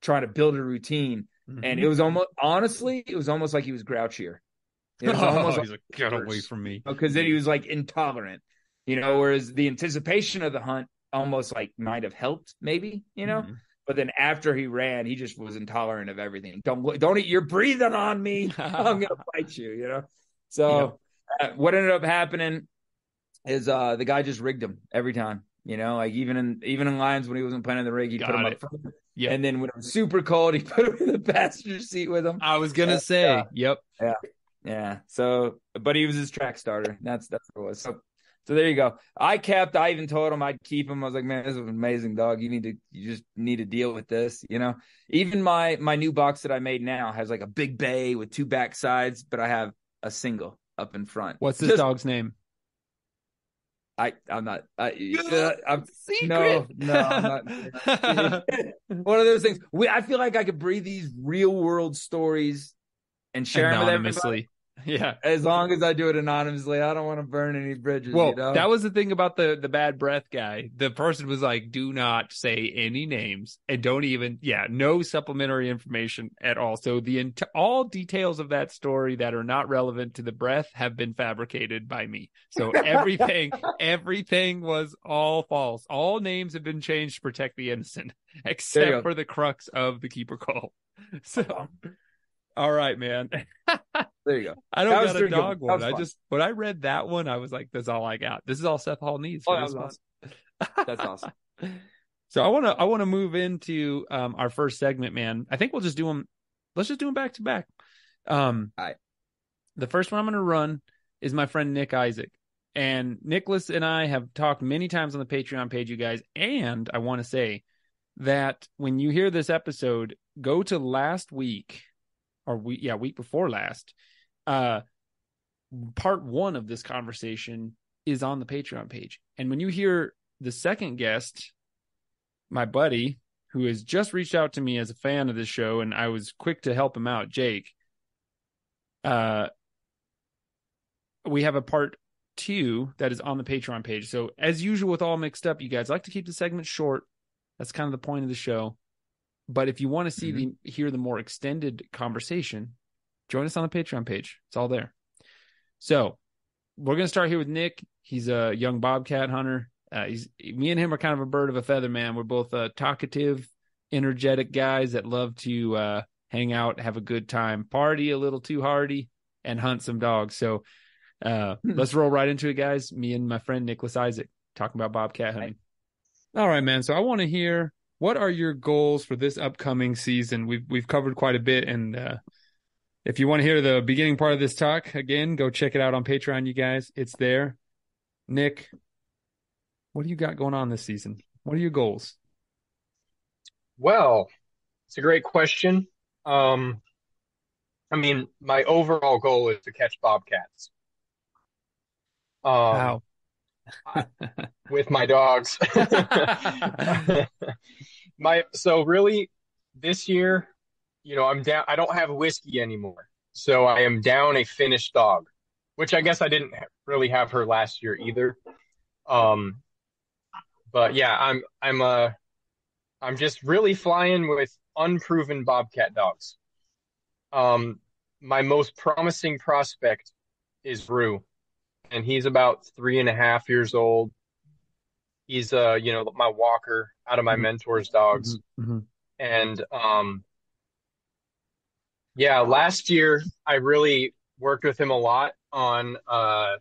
try to build a routine. Mm-hmm. And it was almost honestly, it was almost like he was grouchier. It was [laughs] almost like, like, get away from me. Because then he was like intolerant, you know, whereas the anticipation of the hunt almost like might have helped, maybe, you know. Mm-hmm. But then after he ran, he just was intolerant of everything. Don't don't eat. You're breathing on me. [laughs] I'm gonna fight you. You know. So uh, what ended up happening is uh the guy just rigged him every time. You know, like even in even in lines when he wasn't playing in the rig, he put him it. up front. Yeah. And then when it was super cold, he [laughs] put him in the passenger seat with him. I was gonna say, uh, yep. Yeah. Yeah. So but he was his track starter. That's that's what it was. So so there you go. I kept. I even told him I'd keep him. I was like, man, this is an amazing dog. You need to. You just need to deal with this. You know. Even my my new box that I made now has like a big bay with two back sides, but I have a single up in front. What's this Just, dog's name? I I'm not. I, uh, I'm Secret. no no. I'm not. [laughs] One of those things. We I feel like I could breathe these real world stories and share them with everybody. Yeah. As long as I do it anonymously, I don't want to burn any bridges. Well, you know? that was the thing about the the bad breath guy. The person was like, "Do not say any names and don't even, yeah, no supplementary information at all." So the all details of that story that are not relevant to the breath have been fabricated by me. So [laughs] everything, everything was all false. All names have been changed to protect the innocent, [laughs] except for the crux of the keeper call. [laughs] So. Uh-huh. All right, man. There you go. I don't got a dog one. I just when I read that one, I was like, "That's all I got. This is all Seth Hall needs." Oh, that's awesome. That's awesome. [laughs] so I want to I want to move into um, our first segment, man. I think we'll just do them. Let's just do them back to back. Um, all right. The first one I'm going to run is my friend Nick Isaac. And Nicholas and I have talked many times on the Patreon page, you guys. And I want to say that when you hear this episode, go to last week or we, yeah, week before last. Uh, part one of this conversation is on the Patreon page. And when you hear the second guest, my buddy, who has just reached out to me as a fan of this show, and I was quick to help him out, Jake. Uh, we have a part two that is on the Patreon page. So as usual with all mixed up, you guys like to keep the segment short. That's kind of the point of the show. But if you want to see mm-hmm. the hear the more extended conversation, join us on the Patreon page. It's all there. So we're gonna start here with Nick. He's a young bobcat hunter. Uh, he's me and him are kind of a bird of a feather, man. We're both uh, talkative, energetic guys that love to uh, hang out, have a good time, party a little too hardy, and hunt some dogs. So uh, hmm. let's roll right into it, guys. Me and my friend Nicholas Isaac talking about bobcat hunting. All right, man. So I want to hear what are your goals for this upcoming season? We've we've covered quite a bit, and uh, if you want to hear the beginning part of this talk again, go check it out on Patreon, you guys. It's there. Nick, what do you got going on this season? What are your goals? Well, it's a great question. Um, I mean, my overall goal is to catch bobcats. Um, How? with my dogs. [laughs] [laughs] my so really this year, you know, I'm down. I don't have whiskey anymore, so I am down a finished dog, which I guess I didn't really have her last year either. Um, but yeah, I'm I'm uh I'm just really flying with unproven bobcat dogs. Um, my most promising prospect is Rue. and he's about three and a half years old. He's uh, you know, my walker out of my Mhm. mentor's dogs. Mhm. And um yeah, last year I really worked with him a lot on uh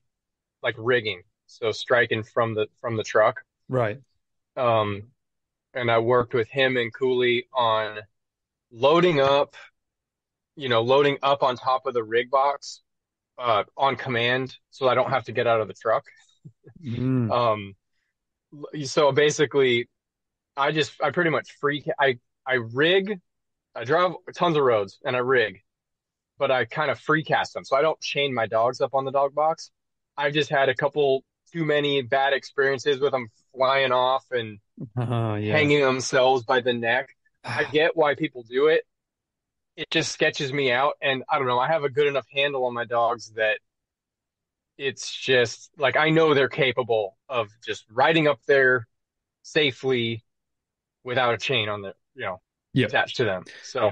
like rigging. So striking from the from the truck. Right. Um and I worked with him and Cooley on loading up, you know, loading up on top of the rig box uh on command so I don't have to get out of the truck. Mm. [laughs] Um so basically I just I pretty much free I I rig I drive tons of roads and I rig, but I kind of free cast them. So I don't chain my dogs up on the dog box. I've just had a couple too many bad experiences with them flying off and oh, yeah. hanging themselves by the neck. I [sighs] get why people do it. It just sketches me out. And I don't know, I have a good enough handle on my dogs that it's just like I know they're capable of just riding up there safely without a chain on the, you know, Yep. attached to them. So,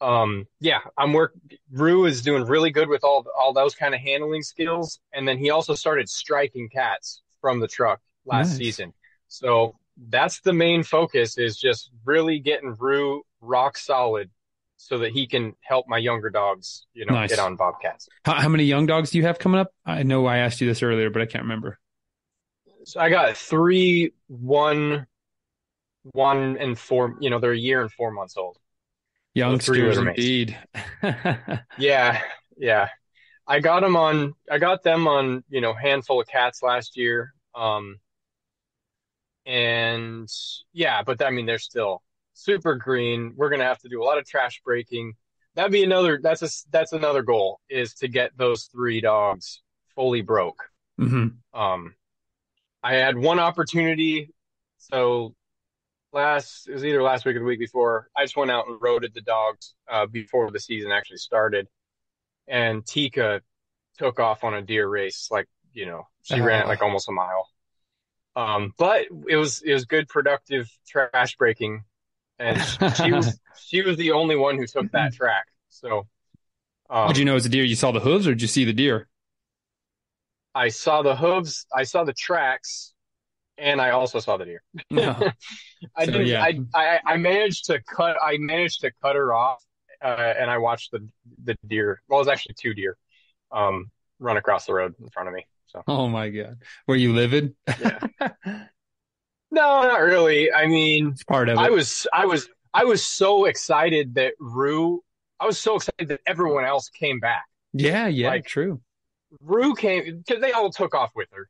um, yeah, I'm work. Rue is doing really good with all all those kind of handling skills, and then he also started striking cats from the truck last Nice. season. So that's the main focus is just really getting Rue rock solid, so that he can help my younger dogs, you know, Nice. get on bobcats. How, how many young dogs do you have coming up? I know I asked you this earlier, but I can't remember. So I got three, one, one and four. You know, they're a year and four months old. Youngsters, indeed. [laughs] Yeah, yeah. I got them on, I got them on, you know, handful of cats last year. Um, and yeah, but I mean, they're still super green. We're gonna have to do a lot of trash breaking. That'd be another, that's a, that's another goal is to get those three dogs fully broke. hmm Um, I had one opportunity. So last, it was either last week or the week before, I just went out and roaded the dogs, uh, before the season actually started. And Tika took off on a deer race. Like, you know, she ran it like almost a mile. Um, but it was, it was good, productive trash breaking. And she was, [laughs] she was the only one who took that track. So, um, Would you know it was a deer? You saw the hooves, or did you see the deer? I saw the hooves, I saw the tracks, and I also saw the deer. No. I So, didn't. yeah. I, I I managed to cut. I managed to cut her off, uh, and I watched the the deer. Well, it was actually two deer, um, run across the road in front of me. So Oh my god, were you livid? Yeah. [laughs] no, not really. I mean, it's part of it. I was I was I was so excited that Rue. I was so excited that everyone else came back. yeah, yeah, like- true. Rue came because they all took off with her,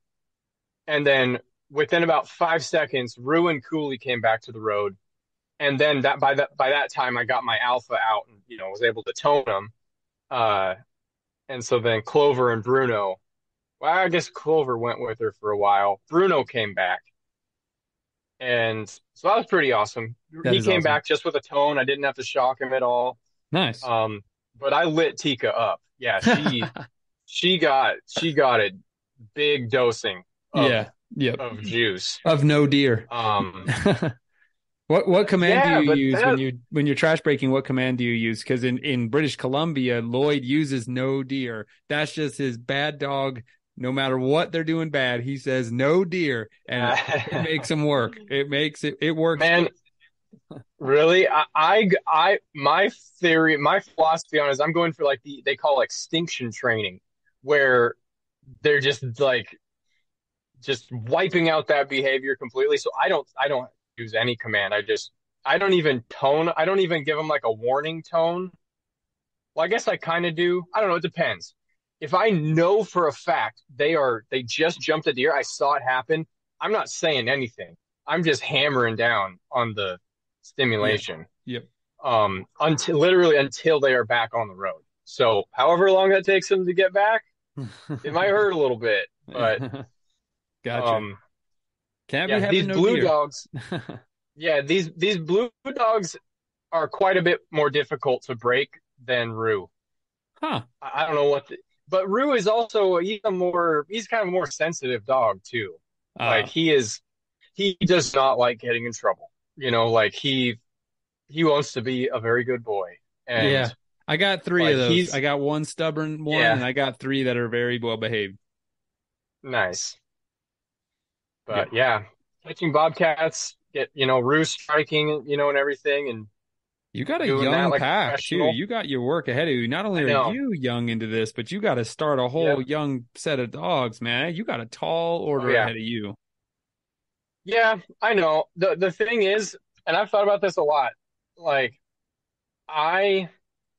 and then within about five seconds, Rue and Cooley came back to the road, and then that by that by that time, I got my alpha out and you know was able to tone them, uh, and so then Clover and Bruno, well, I guess Clover went with her for a while. Bruno came back, and so that was pretty awesome. That he came awesome. back just with a tone. I didn't have to shock him at all. Nice. Um, but I lit Tika up. Yeah, she [laughs] she got she got a big dosing of, yeah, yep. of juice. Of no deer. Um, [laughs] what what command Yeah, do you use that- when you when you're trash breaking? What command do you use? Because in in British Columbia, Lloyd uses no deer. That's just his bad dog. No matter what they're doing bad, he says no deer, and it [laughs] makes him work. It makes it it works. man, really, I, I I my theory, my philosophy on it is I'm going for like the they call extinction training, where they're just like just wiping out that behavior completely. So I don't I don't use any command. I just I don't even tone. I don't even give them like a warning tone. Well, I guess I kind of do. I don't know. It depends. If I know for a fact they are they just jumped a deer, I saw it happen. I'm not saying anything. I'm just hammering down on the stimulation. Yep. Um, until literally until they are back on the road. So however long that takes them to get back, it might hurt a little bit. But [laughs] gotcha. um, Can't be yeah, having these no blue deer. dogs, [laughs] yeah, these these blue dogs are quite a bit more difficult to break than Rue. huh? I, I don't know what, the, but Rue is also he's a more he's kind of a more sensitive dog too. Uh, Like he is, he does not like getting in trouble. You know, like he he wants to be a very good boy. And Yeah. I got three like, of those. I got one stubborn one, Yeah. and I got three that are very well behaved. Nice. But yeah, catching bobcats, get you know roost striking, you know, and everything, and You got a young that like pack too. You got your work ahead of you. Not only are you young into this, but you got to start a whole young set of dogs, man. You got a tall oh, order Oh, yeah. ahead of you. Yeah, I know. The the thing is, and I've thought about this a lot. Like I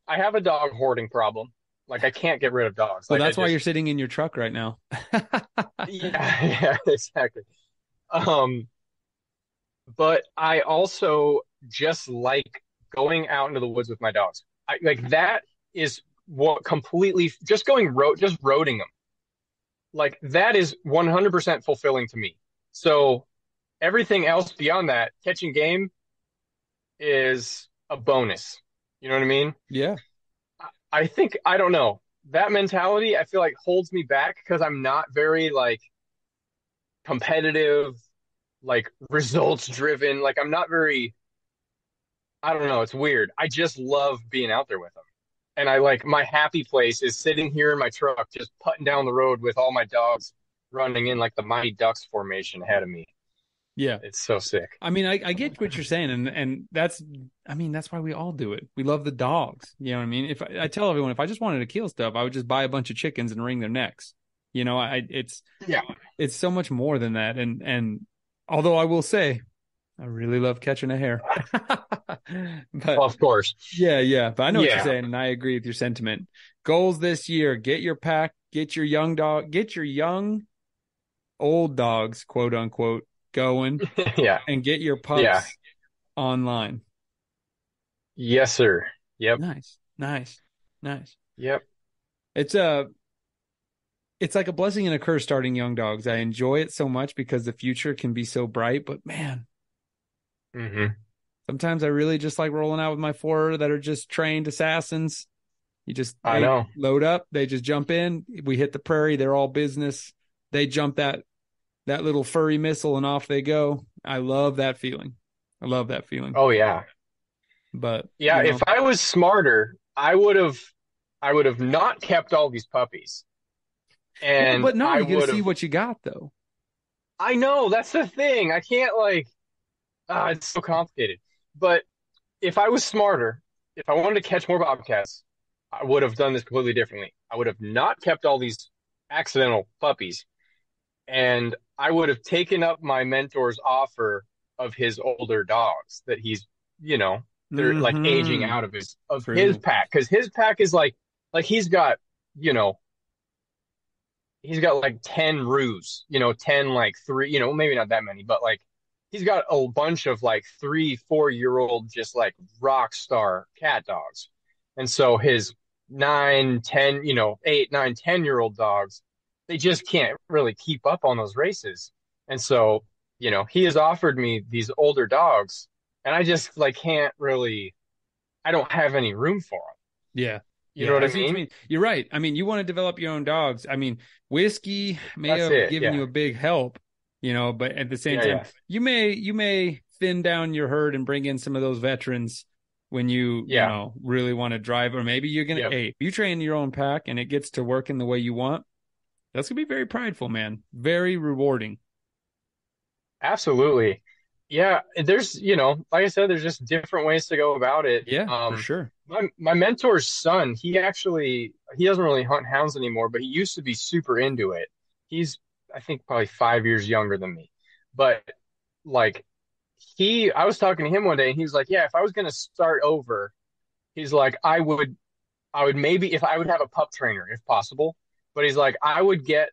I have a dog hoarding problem. Like I can't get rid of dogs. So Like, I that's why just- you're sitting in your truck right now. [laughs] yeah, [laughs] yeah, exactly. Um but I also just like going out into the woods with my dogs. I like that is what completely just going road just roading them. Like that is 100% fulfilling to me. So everything else beyond that, catching game is a bonus. You know what I mean? yeah. I think I don't know. That mentality I feel like holds me back because I'm not very like competitive, like results driven. Like I'm not very I don't know, it's weird. I just love being out there with them. And I like my happy place is sitting here in my truck just putting down the road with all my dogs running in like the Mighty Ducks formation ahead of me. Yeah. It's so sick. I mean, I, I oh get what you're saying, and and that's, I mean, that's why we all do it. We love the dogs. You know what I mean? If I, I tell everyone, if I just wanted to kill stuff, I would just buy a bunch of chickens and wring their necks. You know, I it's Yeah. it's so much more than that. And and although I will say, I really love catching a hare. [laughs] but Of course. yeah, yeah. But I know what you're saying, and I agree with your sentiment. Goals this year: get your pack, get your young dog, get your young, old dogs, quote unquote, going, [laughs] yeah. and get your pups Yeah. online. Yes, sir. Yep. Nice, nice, nice. Yep. It's a, it's like a blessing and a curse starting young dogs. I enjoy it so much because the future can be so bright. But man, hmm sometimes I really just like rolling out with my four that are just trained assassins. You just I know. load up, they just jump in. We hit the prairie. They're all business. They jump that that little furry missile and off they go. I love that feeling. I love that feeling. Oh yeah. But Yeah, you know, if I was smarter, I would have I would have not kept all these puppies. And but no, I you get to see what you got though. I know, that's the thing. I can't like ah, it's so complicated. But if I was smarter, if I wanted to catch more bobcats, I would have done this completely differently. I would have not kept all these accidental puppies. And I would have taken up my mentor's offer of his older dogs that he's, you know, they're like Mhm. aging out of his of True. his pack because his pack is like like he's got you know he's got like 10 roos you know 10 like three you know maybe not that many but like he's got a bunch of like three four year old just like rock star cat dogs and so his nine ten you know eight nine ten year old dogs they just can't really keep up on those races and so you know he has offered me these older dogs and I just like can't really I don't have any room for them. Yeah. You Yeah, know what I mean? you You're right. I mean, you want to develop your own dogs. I mean, whiskey may That's have it, given yeah. you a big help, you know, but at the same Yeah, time, you may you may thin down your herd and bring in some of those veterans when you you know really want to drive, or maybe you're gonna Yep. hey, you train your own pack and it gets to working the way you want, that's gonna be very prideful, man. Very rewarding. Absolutely. Yeah, there's you know, like I said, there's just different ways to go about it. Yeah, Um, for sure. my my mentor's son, he actually he doesn't really hunt hounds anymore, but he used to be super into it. He's I think probably five years younger than me. But like he I was talking to him one day and he was like, Yeah, if I was gonna start over, he's like, I would I would maybe if I would have a pup trainer if possible. But he's like, I would get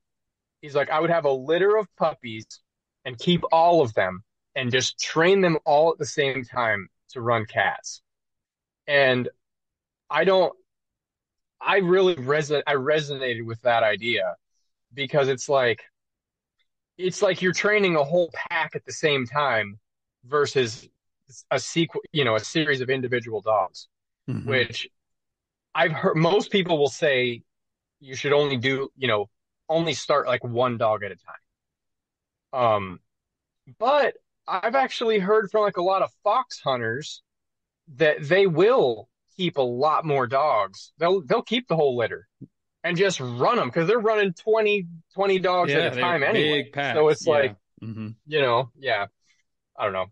he's like, I would have a litter of puppies and keep all of them and just train them all at the same time to run cats. And I don't, I really reson I resonated with that idea because it's like, it's like you're training a whole pack at the same time versus a sequel, you know, a series of individual dogs, Mhm. which I've heard most people will say you should only do, you know, only start like one dog at a time. Um, but I've actually heard from like a lot of fox hunters that they will keep a lot more dogs. They'll they'll keep the whole litter. and just run them because they're running 20, 20 dogs Yeah, at a time anyway. packs, So it's yeah. like, hmm you know, yeah, I don't know.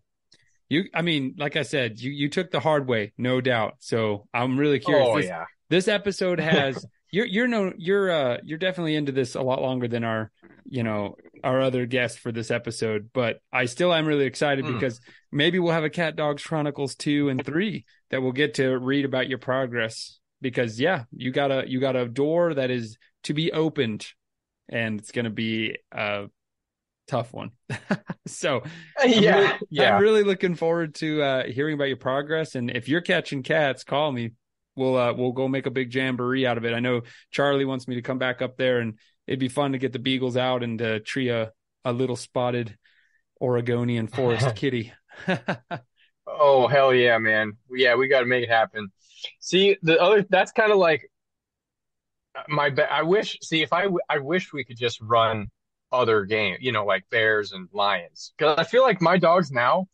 You, I mean, like I said, you you took the hard way, no doubt. So I'm really curious. Oh this, yeah, this episode has [laughs] you're you're no you're uh you're definitely into this a lot longer than our you know our other guest for this episode, but I still am really excited Mm. because maybe we'll have a Cat Dogs Chronicles two and three that we'll get to read about your progress. Because yeah, you got a you got a door that is to be opened, and it's gonna be a tough one. [laughs] so I'm yeah, really, yeah. I'm really looking forward to uh, hearing about your progress. And if you're catching cats, call me. We'll uh, we'll go make a big jamboree out of it. I know Charlie wants me to come back up there, and it'd be fun to get the beagles out and uh, tree a, a little spotted Oregonian forest [laughs] kitty. [laughs] Oh hell yeah, man! Yeah, we got to make it happen. See, the other that's kind of like my. be- I wish. See, if I I wish we could just run other game, you know, like bears and lions, because I feel like my dogs now,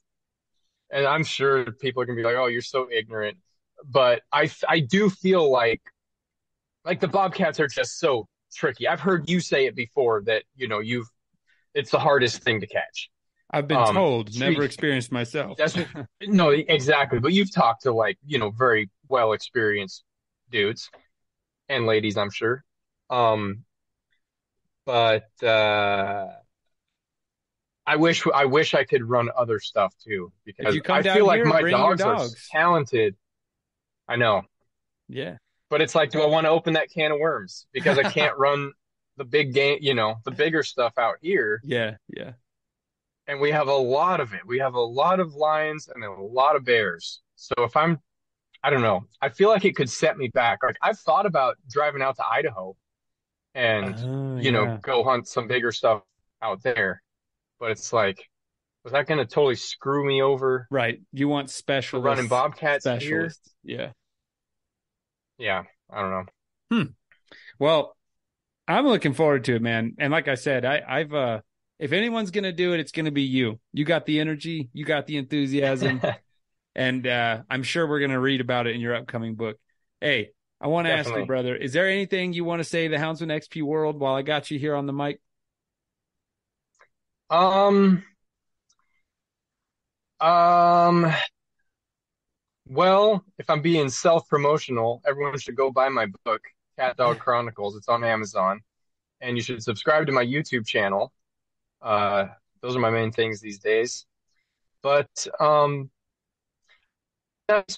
and I'm sure people are gonna be like, "Oh, you're so ignorant," but I I do feel like like the bobcats are just so tricky. I've heard you say it before that you know you've it's the hardest thing to catch. I've been Um, told, never experienced myself. That's [laughs] no, exactly. But you've talked to like, you know, very well experienced dudes and ladies, I'm sure. Um, but uh I wish I wish I could run other stuff too because I feel like my your dogs, are talented. I know, yeah, but it's like, do I want to open that can of worms because I can't [laughs] run the big game, you know, the bigger stuff out here, yeah, yeah. and we have a lot of it. We have a lot of lions and a lot of bears. So if I'm, I don't know, I feel like it could set me back. Like I've thought about driving out to Idaho and, Oh, you know, go hunt some bigger stuff out there. But it's like, was that going to totally screw me over right. You want special running bobcats here? Yeah. Yeah, I don't know. Well, I'm looking forward to it, man. And like I said, I, I've uh if anyone's gonna do it, it's gonna be you. You got the energy, you got the enthusiasm, [laughs] and uh I'm sure we're gonna read about it in your upcoming book. Hey, I want to ask you, brother, is there anything you want to say to the Houndsman XP world while I got you here on the mic? Um, um, well, if I'm being self-promotional, everyone should go buy my book, Cat Dog Chronicles. It's on Amazon, and you should subscribe to my YouTube channel. Uh, those are my main things these days. But um, that's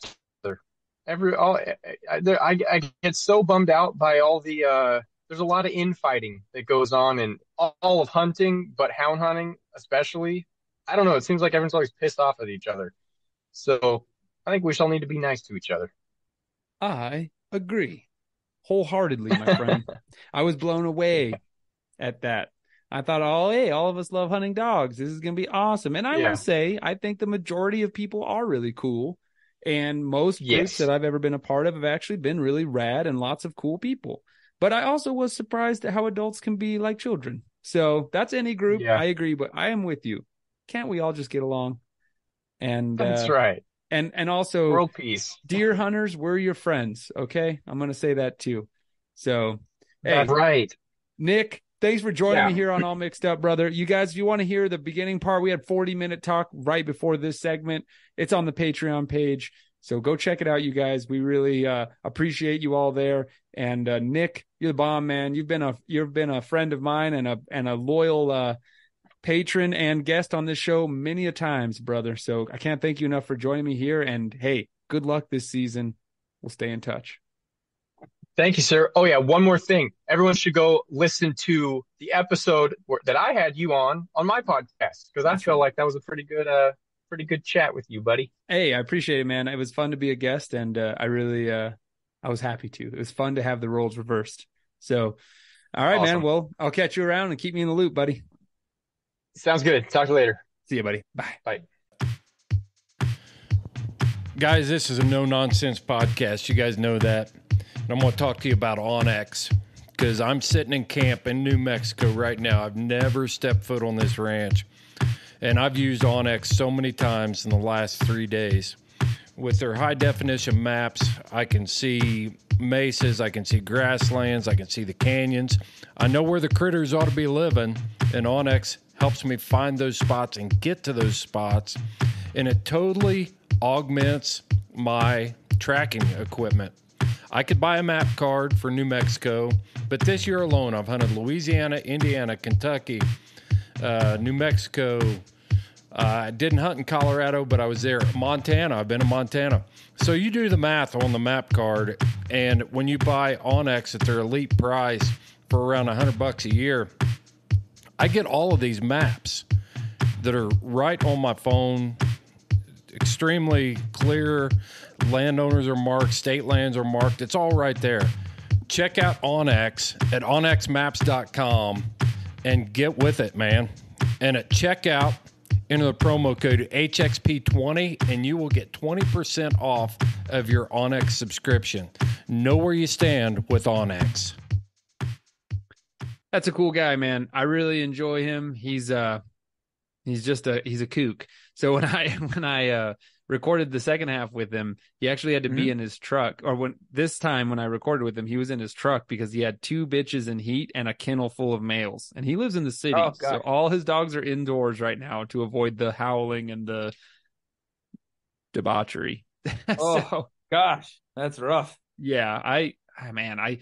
every all I, I, there- I I get so bummed out by all the uh. There's a lot of infighting that goes on in all, all of hunting, but hound hunting especially. I don't know. It seems like everyone's always pissed off at each other. So I think we shall need to be nice to each other. I agree wholeheartedly, my friend. [laughs] I was blown away at that. I thought, oh, hey, all of us love hunting dogs. This is going to be awesome. And I Yeah. will say, I think the majority of people are really cool. And most groups that I've ever been a part of have actually been really rad and lots of cool people. But I also was surprised at how adults can be like children. So that's any group. Yeah. I agree, but I am with you. Can't we all just get along? And That's uh, right. and and also World peace. deer hunters, we're your friends. Okay. I'm going to say that too. So, hey, That's right. Nick, thanks for joining Yeah. me here on [laughs] All Mixed Up, brother. You guys, if you want to hear the beginning part, we had 40 minute talk right before this segment. It's on the Patreon page. So go check it out, you guys. We really uh, appreciate you all there. And uh, Nick, you're the bomb, man. You've been a you've been a friend of mine and a and a loyal uh, patron and guest on this show many a times, brother. So I can't thank you enough for joining me here. And hey, good luck this season. We'll stay in touch. Thank you, sir. Oh yeah, one more thing. Everyone should go listen to the episode where, that I had you on on my podcast because I feel like that was a pretty good uh pretty good chat with you, buddy. Hey, I appreciate it, man. It was fun to be a guest, and uh, I really, uh, I was happy to. It was fun to have the roles reversed. So, all right, man. Well, I'll catch you around and keep me in the loop, buddy. Sounds good. Talk to you later. See you, buddy. Bye. Bye. Guys, this is a no nonsense podcast. You guys know that. And I'm going to talk to you about onX because I'm sitting in camp in New Mexico right now. I've never stepped foot on this ranch. And I've used onX so many times in the last three days. with their high definition maps, I can see mesas, I can see grasslands, I can see the canyons. I know where the critters ought to be living, and onX helps me find those spots and get to those spots. And it totally augments my tracking equipment. I could buy a map card for New Mexico, but this year alone, I've hunted Louisiana, Indiana, Kentucky, uh, New Mexico. Uh, I didn't hunt in Colorado, but I was there. Montana, I've been in Montana. So you do the math on the map card, and when you buy onX at their elite price for around 100 bucks a year, I get all of these maps that are right on my phone, extremely clear. Landowners are marked, state lands are marked. It's all right there. Check out onX at onxmaps.com and get with it, man. And at checkout, enter the promo code HXP20 and you will get 20% off of your onX subscription. Know where you stand with onX. That's a cool guy, man. I really enjoy him. He's uh he's just a he's a kook. So when I [laughs] when I uh recorded the second half with him, he actually had to mm-hmm. be in his truck. Or when this time when I recorded with him, he was in his truck because he had two bitches in heat and a kennel full of males. And he lives in the city. Oh, so all his dogs are indoors right now to avoid the howling and the debauchery. [laughs] oh so, gosh, that's rough. Yeah, I man, I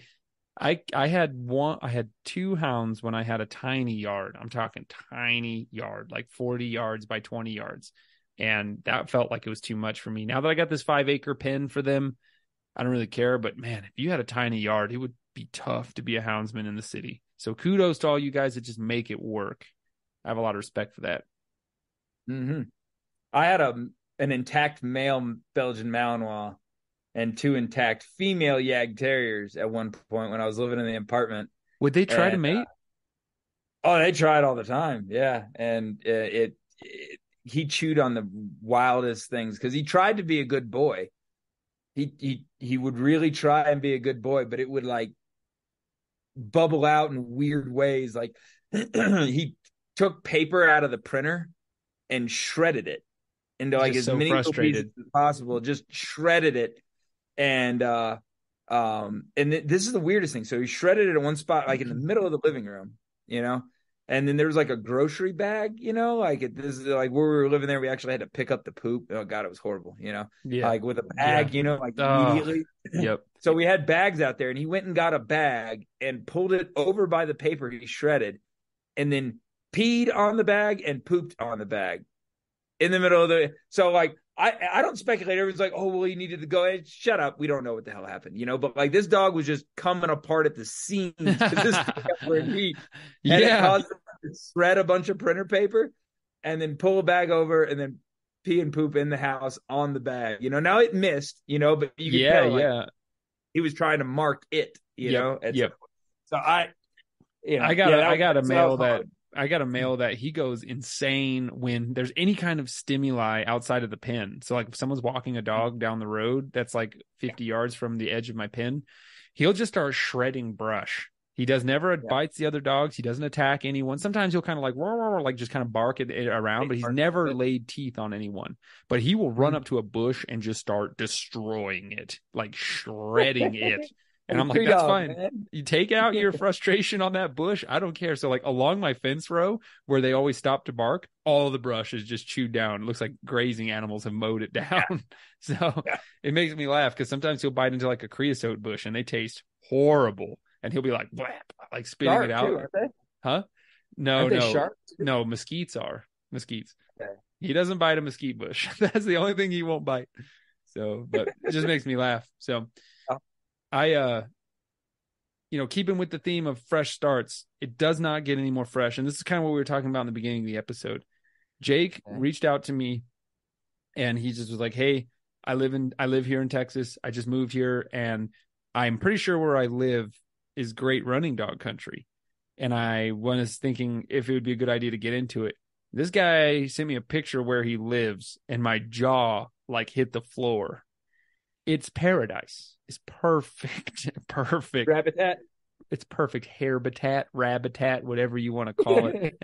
I I had one I had two hounds when I had a tiny yard. I'm talking tiny yard, like 40 yards by 20 yards and that felt like it was too much for me. Now that I got this five acre pen for them, I don't really care. But man, if you had a tiny yard, it would be tough to be a houndsman in the city. So kudos to all you guys that just make it work. I have a lot of respect for that. Mm-hmm. I had a an intact male Belgian Malinois and two intact female Jagd Terriers at one point when I was living in the apartment. Would they try and, to mate? Uh, oh, they tried all the time. Yeah, and uh, it, it he chewed on the wildest things because he tried to be a good boy. He he he would really try and be a good boy, but it would like bubble out in weird ways. Like [clears throat] he took paper out of the printer and shredded it into like as so many pieces as possible. Just shredded it, and uh, um, and th- this is the weirdest thing. So he shredded it in one spot, like in the middle of the living room, you know, and then there was like a grocery bag, you know, like it, this is like where we were living there. We actually had to pick up the poop. Oh god, it was horrible, you know, yeah, like with a bag, yeah. you know, like oh, immediately. [clears throat] Yep. so we had bags out there, and he went and got a bag and pulled it over by the paper he shredded, and then peed on the bag and pooped on the bag in the middle of the. So like I I don't speculate. Everyone's like, oh well, he needed to go. Hey, shut up. We don't know what the hell happened, you know. But like this dog was just coming apart at the seams [laughs] this. And [laughs] yeah. it caused him to shred a bunch of printer paper and then pull a bag over and then pee and poop in the house on the bag. You know, now it missed, you know, but you yeah, tell, like, yeah. He was trying to mark it, you yep, know. Yep. So, I, you know, I got, yeah, I got a male that I got a male that he goes insane when there's any kind of stimuli outside of the pen. So like if someone's walking a dog down the road that's like 50 yards from the edge of my pen, he'll just start shredding brush. He does never yeah. bites the other dogs. He doesn't attack anyone. Sometimes he'll kind of like roar, roar, like just kind of bark it, it around, but he's never laid teeth on anyone. But he will run mm. up to a bush and just start destroying it, like shredding it. [laughs] And I'm like, that's fine. Man. [laughs] You take out your frustration on that bush. I don't care. So like along my fence row where they always stop to bark, all the brush is just chewed down. It looks like grazing animals have mowed it [laughs] down. Yeah. [laughs] So yeah. it makes me laugh because sometimes he'll bite into like a creosote bush and they taste horrible. And he'll be like, like spitting shark it out. Too, huh? No, aren't no, no. Mesquites are mesquites. Okay. He doesn't bite a mesquite bush. That's the only thing he won't bite. So, but it just makes me laugh. So, I uh you know, keeping with the theme of fresh starts, it does not get any more fresh. And this is kind of what we were talking about in the beginning of the episode. Jake reached out to me and he just was like, Hey, I live in I live here in Texas. I just moved here and I'm pretty sure where I live is great running dog country. And I was thinking if it would be a good idea to get into it. This guy sent me a picture where he lives and my jaw like hit the floor it's paradise. It's perfect. [laughs] perfect. Habitat. It's perfect habitat, rabbitat, whatever you want to [laughs] call it.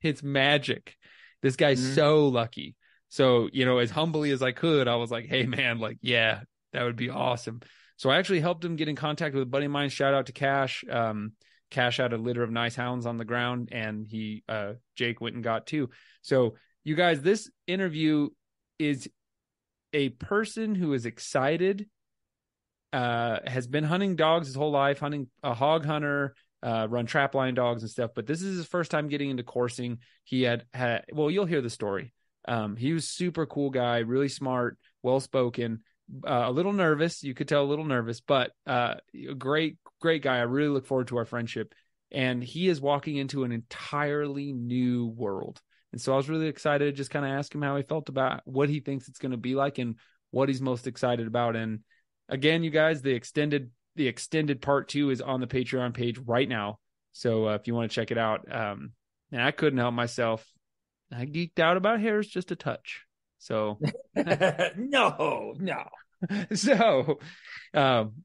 it's magic. This guy's mm-hmm. so lucky. So, you know, as humbly as I could, I was like, hey, man, like, yeah, that would be awesome. So I actually helped him get in contact with a buddy of mine. Shout out to Cash. Um, Cash had a litter of nice hounds on the ground, and he, uh, Jake went and got two. So, you guys, this interview is a person who is excited, uh, has been hunting dogs his whole life, hunting a hog hunter, uh, run trap line dogs and stuff. But this is his first time getting into coursing. He had had, well, you'll hear the story. Um, he was super cool guy, really smart, well spoken, uh, a little nervous. You could tell a little nervous, but uh, a great, great guy. I really look forward to our friendship. And he is walking into an entirely new world. And so I was really excited to just kind of ask him how he felt about what he thinks it's going to be like and what he's most excited about. And again, you guys, the extended the extended part two is on the Patreon page right now. So uh, if you want to check it out, um, and I couldn't help myself. I geeked out about hares just a touch. So [laughs] no, no. [laughs] so, um,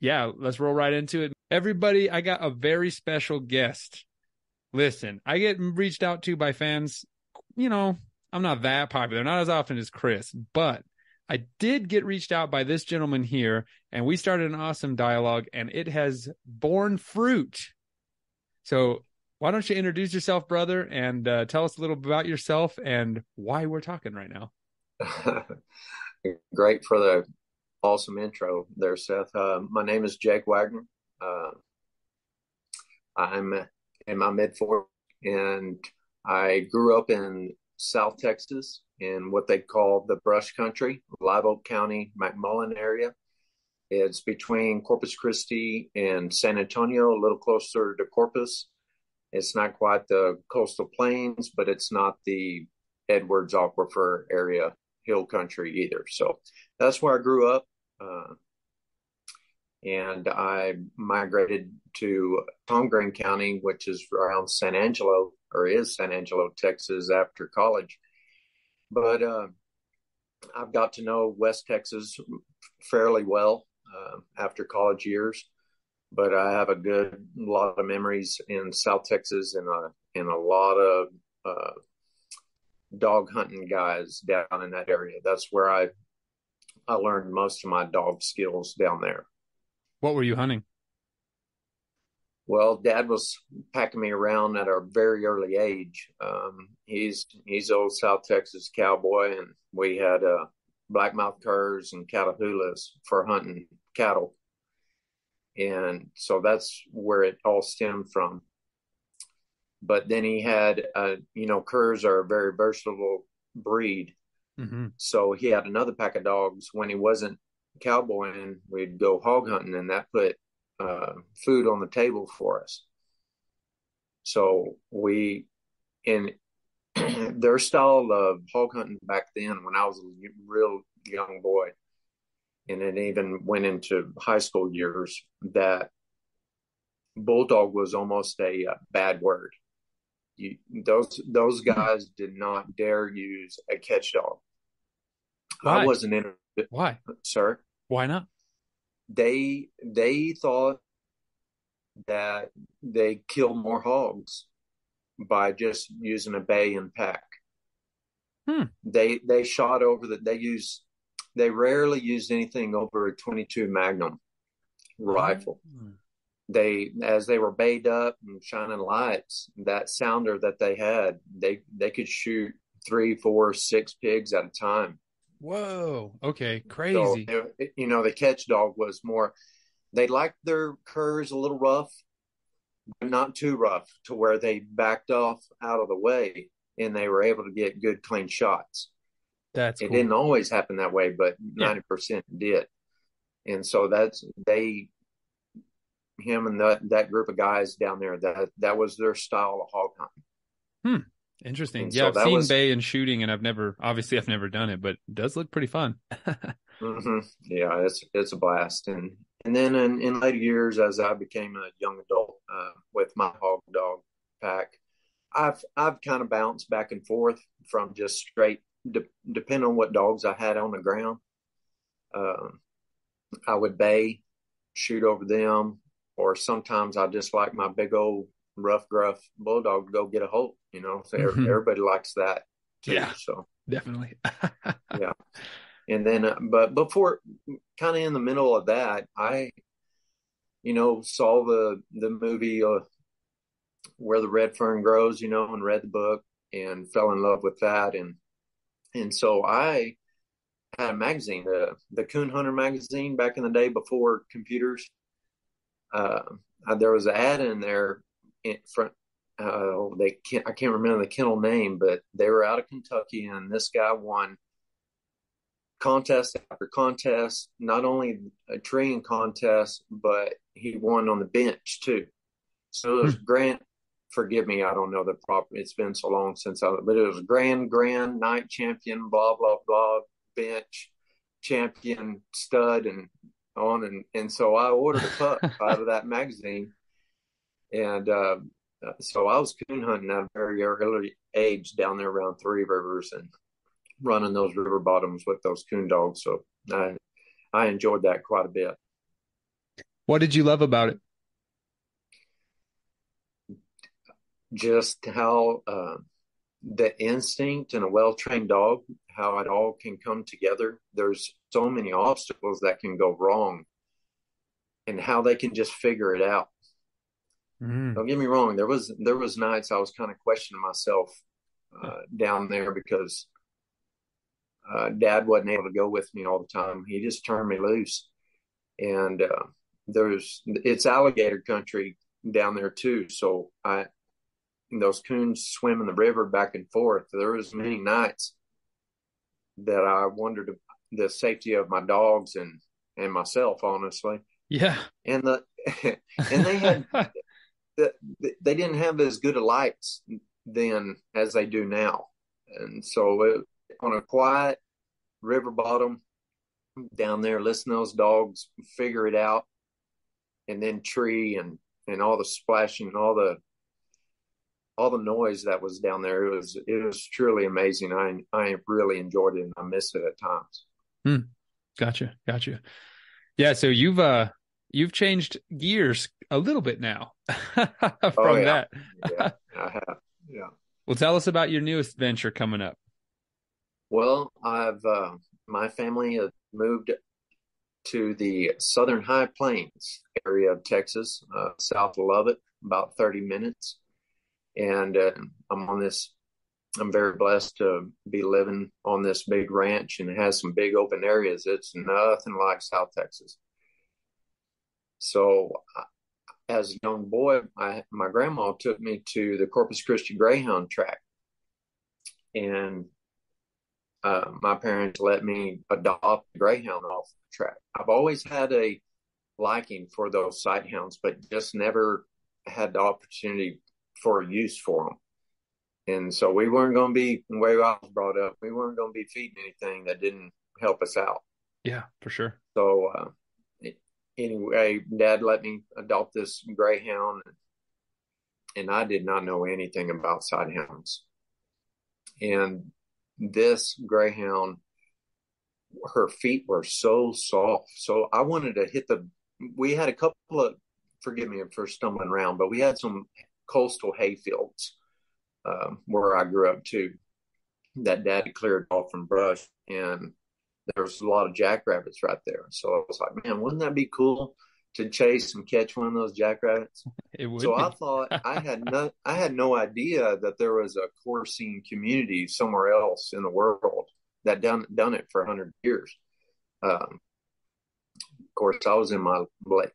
yeah, let's roll right into it. Everybody, I got a very special guest. Listen, I get reached out to by fans. You know, I'm not that popular, not as often as Chris, but I did get reached out by this gentleman here, and we started an awesome dialogue, and it has borne fruit. So, why don't you introduce yourself, brother, and uh, tell us a little about yourself and why we're talking right now? [laughs] Great for the awesome intro there, Seth. Uh, my name is Jake Wagner. Uh, I'm in my mid 40s, and I grew up in South Texas in what they call the brush country, Live Oak County, McMullen area. It's between Corpus Christi and San Antonio, a little closer to Corpus. It's not quite the coastal plains, but it's not the Edwards Aquifer area hill country either. So that's where I grew up. Uh, and I migrated to Tom Green County, which is around San Angelo or is San Angelo, Texas, after college. But uh, I've got to know West Texas fairly well uh, after college years. But I have a good lot of memories in South Texas and a and a lot of uh, dog hunting guys down in that area. That's where I I learned most of my dog skills down there. What were you hunting? Well, Dad was packing me around at a very early age. Um, he's he's old South Texas cowboy, and we had uh, blackmouth curs and catahoulas for hunting cattle, and so that's where it all stemmed from. But then he had, uh, you know, curs are a very versatile breed, mm-hmm. so he had another pack of dogs when he wasn't cowboying. We'd go hog hunting, and that put uh, food on the table for us. So we, in [clears throat] their style of hog hunting back then, when I was a real young boy, and it even went into high school years, that bulldog was almost a, a bad word. You, those those guys did not dare use a catch dog. Why? I wasn't in. Why, sir? Why not? they they thought that they kill more hogs by just using a bay and pack. Hmm. They they shot over that they use they rarely used anything over a 22 Magnum rifle. Hmm. They as they were bayed up and shining lights, that sounder that they had, they they could shoot three, four, six pigs at a time. Whoa. Okay. Crazy. So, you know, the catch dog was more, they liked their curs a little rough, but not too rough to where they backed off out of the way and they were able to get good, clean shots. That's it cool. didn't always happen that way, but Yeah. 90% did. And so that's, they, him and that, that group of guys down there, that, that was their style of hog hunting. Hmm. Interesting. And yeah, so I've seen was- bay and shooting, and I've never, obviously, I've never done it, but it does look pretty fun. [laughs] hmm Yeah, it's it's a blast, and and then in, in later years, as I became a young adult uh, with my hog dog pack, I've I've kind of bounced back and forth from just straight, de- depending on what dogs I had on the ground. Um, I would bay, shoot over them, or sometimes I just like my big old rough gruff bulldog to go get a holt. You know, so Mhm. everybody likes that too. Yeah. So definitely. [laughs] yeah. And then, uh, but before, kind of in the middle of that, I, you know, saw the the movie uh, where the red fern grows, you know, and read the book and fell in love with that, and and so I had a magazine, the the Coon Hunter magazine, back in the day before computers. Uh, there was an ad in there in front. Uh, they can't, I can't remember the kennel name, but they were out of Kentucky, and this guy won contest after contest, not only a treeing contest, but he won on the bench too. So it was hmm. Grant. Forgive me, I don't know the proper. It's been so long since I, but it was Grand Grand Night Champion, blah blah blah, bench champion, stud, and on. And and so I ordered a pup [laughs] out of that magazine, and uh, so I was coon hunting at a very early age down there around Three Rivers and running those river bottoms with those coon dogs. So I I enjoyed that quite a bit. What did you love about it? Just how uh, the instinct in a well trained dog, how it all can come together. There's so many obstacles that can go wrong, and how they can just figure it out. Mm. Don't get me wrong. There was there was nights I was kind of questioning myself uh, down there because uh, dad wasn't able to go with me all the time. He just turned me loose. And uh, there's it's alligator country down there too. So I those coons swim in the river back and forth. There was many nights that I wondered the safety of my dogs and and myself, honestly. Yeah. And the [laughs] and they had [laughs] the, they didn't have as good of lights then as they do now, and so it, on a quiet river bottom down there, listen to those dogs figure it out, and then tree and and all the splashing, and all the all the noise that was down there. It was it was truly amazing. I I really enjoyed it, and I miss it at times. Hmm. Gotcha, gotcha. Yeah, so you've uh you've changed gears a little bit now [laughs] from oh, yeah. that. yeah, [laughs] I have. Yeah. Well, tell us about your newest venture coming up. Well, I've uh, my family has moved to the southern high plains area of Texas, uh, south of Lubbock, about 30 minutes. And uh, I'm on this, I'm very blessed to be living on this big ranch and it has some big open areas. It's nothing like South Texas. So, as a young boy, I, my grandma took me to the Corpus Christi Greyhound track. And uh, my parents let me adopt a greyhound off the track. I've always had a liking for those sight hounds, but just never had the opportunity for use for them. And so we weren't going to be the way I was brought up. We weren't going to be feeding anything that didn't help us out. Yeah, for sure. So uh, anyway, Dad let me adopt this greyhound, and I did not know anything about sight hounds. And this greyhound her feet were so soft so i wanted to hit the we had a couple of forgive me for stumbling around but we had some coastal hay fields um, where i grew up too that Dad cleared off from brush and there was a lot of jackrabbits right there so i was like man wouldn't that be cool to chase and catch one of those jackrabbits. It would so be. I thought I [laughs] had no I had no idea that there was a coursing community somewhere else in the world that done done it for hundred years. Um, of course, I was in my late,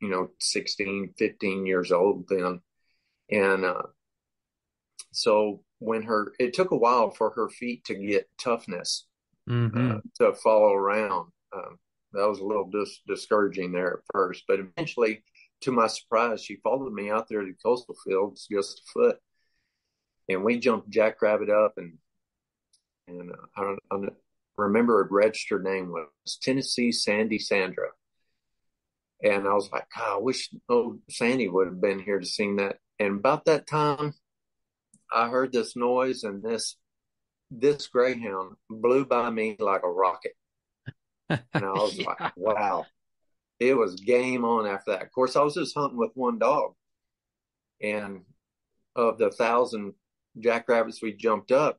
you know, 16, 15 years old then, and uh, so when her it took a while for her feet to get toughness mm-hmm. uh, to follow around. Um, that was a little dis- discouraging there at first, but eventually, to my surprise, she followed me out there to the coastal fields just a foot, and we jumped Jackrabbit up, and and uh, I, don't, I don't remember her registered name was Tennessee Sandy Sandra, and I was like, God, I wish old Sandy would have been here to sing that. And about that time, I heard this noise, and this this greyhound blew by me like a rocket and I was [laughs] yeah. like, wow. It was game on after that. Of course, I was just hunting with one dog. And of the thousand jackrabbits we jumped up,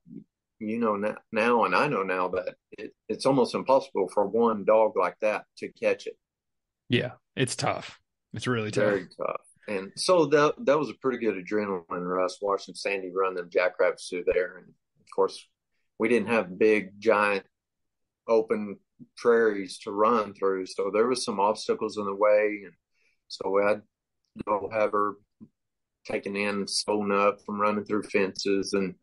you know now, now and I know now that it, it's almost impossible for one dog like that to catch it. Yeah, it's tough. It's really tough. Very tough. And so that that was a pretty good adrenaline rush watching Sandy run them jackrabbits through there. And of course, we didn't have big, giant, open prairies to run through, so there was some obstacles in the way, and so we had to have her taken in, sewn up from running through fences and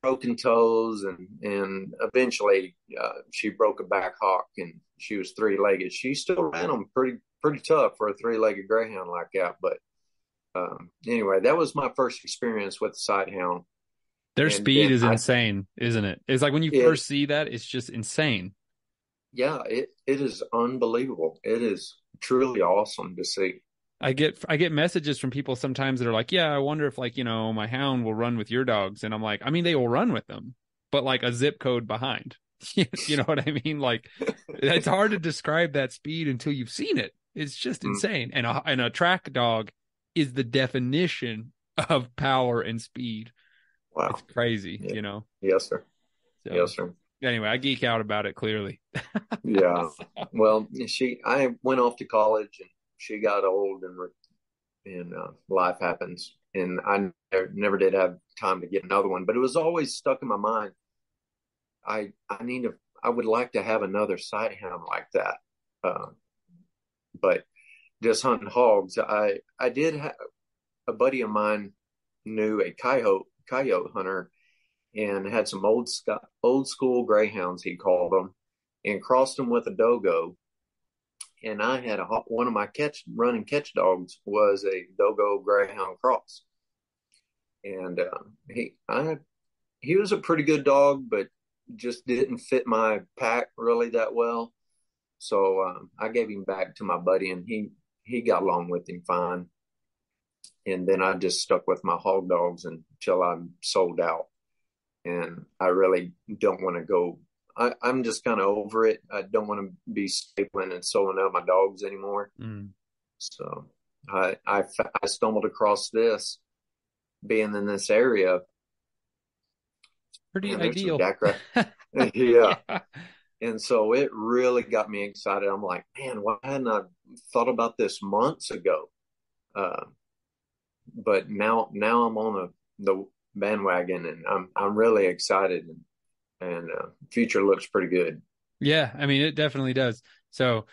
broken toes and and eventually uh, she broke a back hock and she was three legged. She still ran them pretty pretty tough for a three legged greyhound like that. But um, anyway, that was my first experience with the sighthound. Their And speed is I- insane, isn't it? It's like when you It- first see that, it's just insane. Yeah, it it is unbelievable. It is truly awesome to see. I get I get messages from people sometimes that are like, "Yeah, I wonder if like you know my hound will run with your dogs," and I'm like, I mean, they will run with them, but like a zip code behind. [laughs] you know what I mean? Like, it's hard to describe that speed until you've seen it. It's just Mm. insane, and a and a track dog is the definition of power and speed. Wow. It's crazy, Yeah. you know. Yes, sir. So, Yes, sir. Anyway, I geek out about it clearly. [laughs] Yeah. Well, she I went off to college and she got old and re- and uh, life happens and I never, never did have time to get another one, but it was always stuck in my mind. I I need to I would like to have another sighthound like that. Uh, but just hunting hogs, I I did have a buddy of mine knew a coyote coyote hunter and had some old old school greyhounds he called them and crossed them with a dogo. And I had a one of my catch running catch dogs was a dogo greyhound cross, and uh, he I he was a pretty good dog, but just didn't fit my pack really that well. So um, I gave him back to my buddy, and he he got along with him fine. And then I just stuck with my hog dogs until I'm sold out. And I really don't want to go I, I'm just kind of over it. I don't want to be stapling and sewing up my dogs anymore. Mm. So I, I, I stumbled across this being in this area. Pretty and ideal. jackrabbit- [laughs] [laughs] yeah. And so it really got me excited. I'm like, man, why hadn't I thought about this months ago? Uh, but now, now I'm on the, the bandwagon and I'm, I'm really excited and, and uh, future looks pretty good. Yeah, I mean it definitely does. So,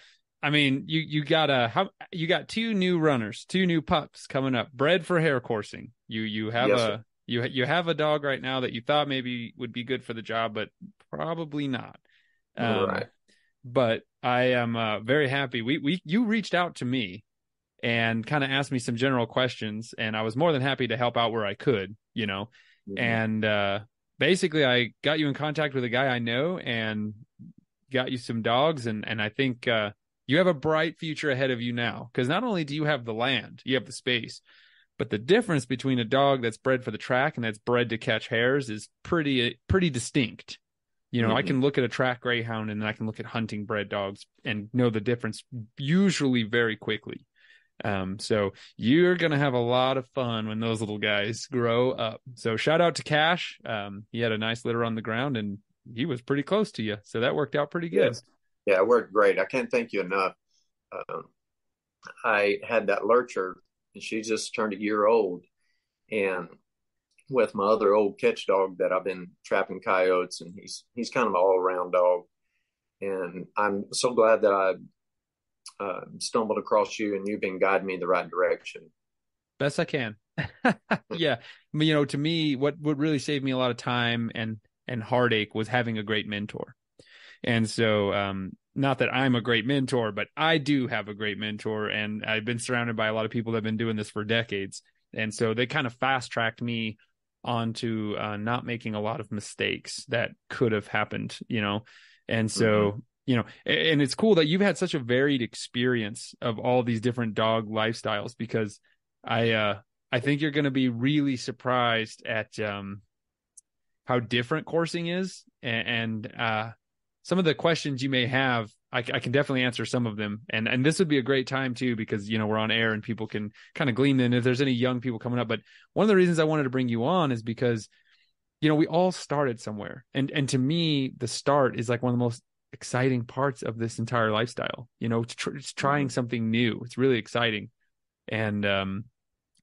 I mean, you you got a how you got two new runners, two new pups coming up, bred for hare coursing. You you have Yes, a sir. you you have a dog right now that you thought maybe would be good for the job, but probably not. Um, Right. But I am uh, very happy. We we you reached out to me and kind of asked me some general questions, and I was more than happy to help out where I could. You know, Mhm. and uh basically i got you in contact with a guy i know and got you some dogs and and i think uh you have a bright future ahead of you now because not only do you have the land you have the space but the difference between a dog that's bred for the track and that's bred to catch hares is pretty pretty distinct you know i Mhm. can look at a track greyhound and then i can look at hunting bred dogs and know the difference usually very quickly um, so you're gonna have a lot of fun when those little guys grow up. So shout out to Cash. Um, he had a nice litter on the ground and he was pretty close to you, so that worked out pretty good. Yes. Yeah, it worked great. I can't thank you enough. Um, I had that lurcher, and she just turned a year old, and with my other old catch dog that I've been trapping coyotes, and he's he's kind of an all around dog, and I'm so glad that I uh, stumbled across you, and you've been guiding me in the right direction. Best I can. [laughs] yeah, you know, to me, what what really saved me a lot of time and and heartache was having a great mentor. And so, um, not that I'm a great mentor, but I do have a great mentor, and I've been surrounded by a lot of people that have been doing this for decades. And so they kind of fast tracked me onto uh, not making a lot of mistakes that could have happened, you know. And so, you know, and it's cool that you've had such a varied experience of all these different dog lifestyles because I uh I think you're going to be really surprised at um how different coursing is. And, and uh some of the questions you may have I, I can definitely answer some of them. And and this would be a great time too because you know we're on air and people can kind of glean in if there's any young people coming up but one of the reasons I wanted to bring you on is because you know, we all started somewhere. And and to me, the start is like one of the most exciting parts of this entire lifestyle. You know, it's, tr- it's trying Mhm. something new. It's really exciting. And um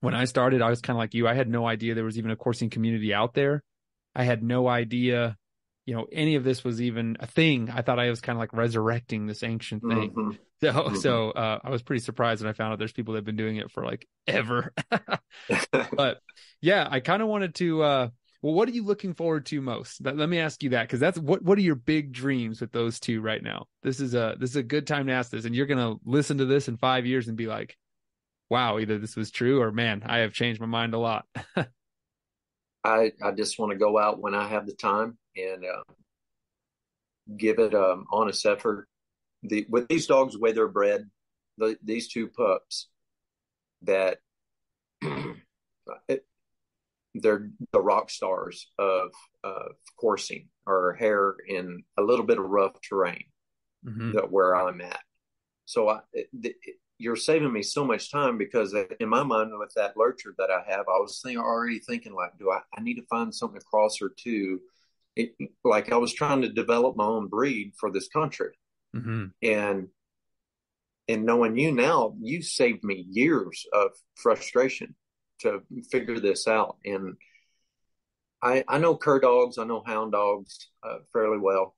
when I started, I was kind of like you. I had no idea there was even a coursing community out there. I had no idea, you know, any of this was even a thing. I thought I was kind of like resurrecting this ancient thing. Mhm. [laughs] So, Mhm. so uh, I was pretty surprised when I found out there's people that have been doing it for like [laughs] ever. [laughs] but yeah, I kind of wanted to. uh Well, what are you looking forward to most? Let, me ask you that because that's what. What are your big dreams with those two right now? This is a this is a good time to ask this, and you're gonna listen to this in five years and be like, "Wow, either this was true or man, I have changed my mind a lot." [laughs] I I just want to go out when I have the time and uh, give it um honest effort. The with these dogs, the way they're bred, the, these two pups, that [clears throat] it, they're the rock stars of of coursing or hare in a little bit of rough terrain Mhm. that where I'm at. So I, it, it, you're saving me so much time because in my mind with that lurcher that I have, I was thinking, already thinking like, do I, I need to find something across cross her to? It, like I was trying to develop my own breed for this country Mhm. and, and knowing you now, you saved me years of frustration to figure this out. And I, I know cur dogs, I know hound dogs uh, fairly well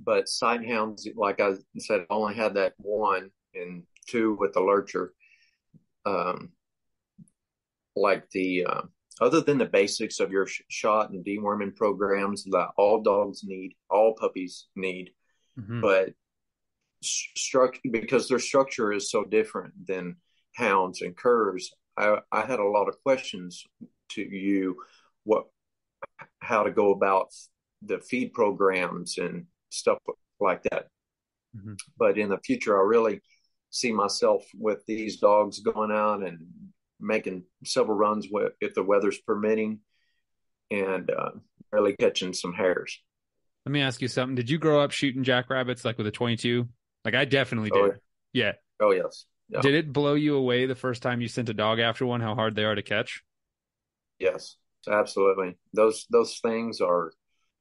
but sight hounds, like I said, I only had that one and two with the lurcher. Um, like the uh, other than the basics of your sh- shot and deworming programs that all dogs need, all puppies need, Mhm. but structure because their structure is so different than hounds and curs. I, I had a lot of questions to you, what, how to go about the feed programs and stuff like that. Mhm. But in the future, I really see myself with these dogs going out and making several runs with, if the weather's permitting and uh, really catching some hares. Let me ask you something. Did you grow up shooting jackrabbits like with a 22? Like I definitely Oh, did. yeah. Oh, yes. Did it blow you away the first time you sent a dog after one? How hard they are to catch? Yes, absolutely. Those those things are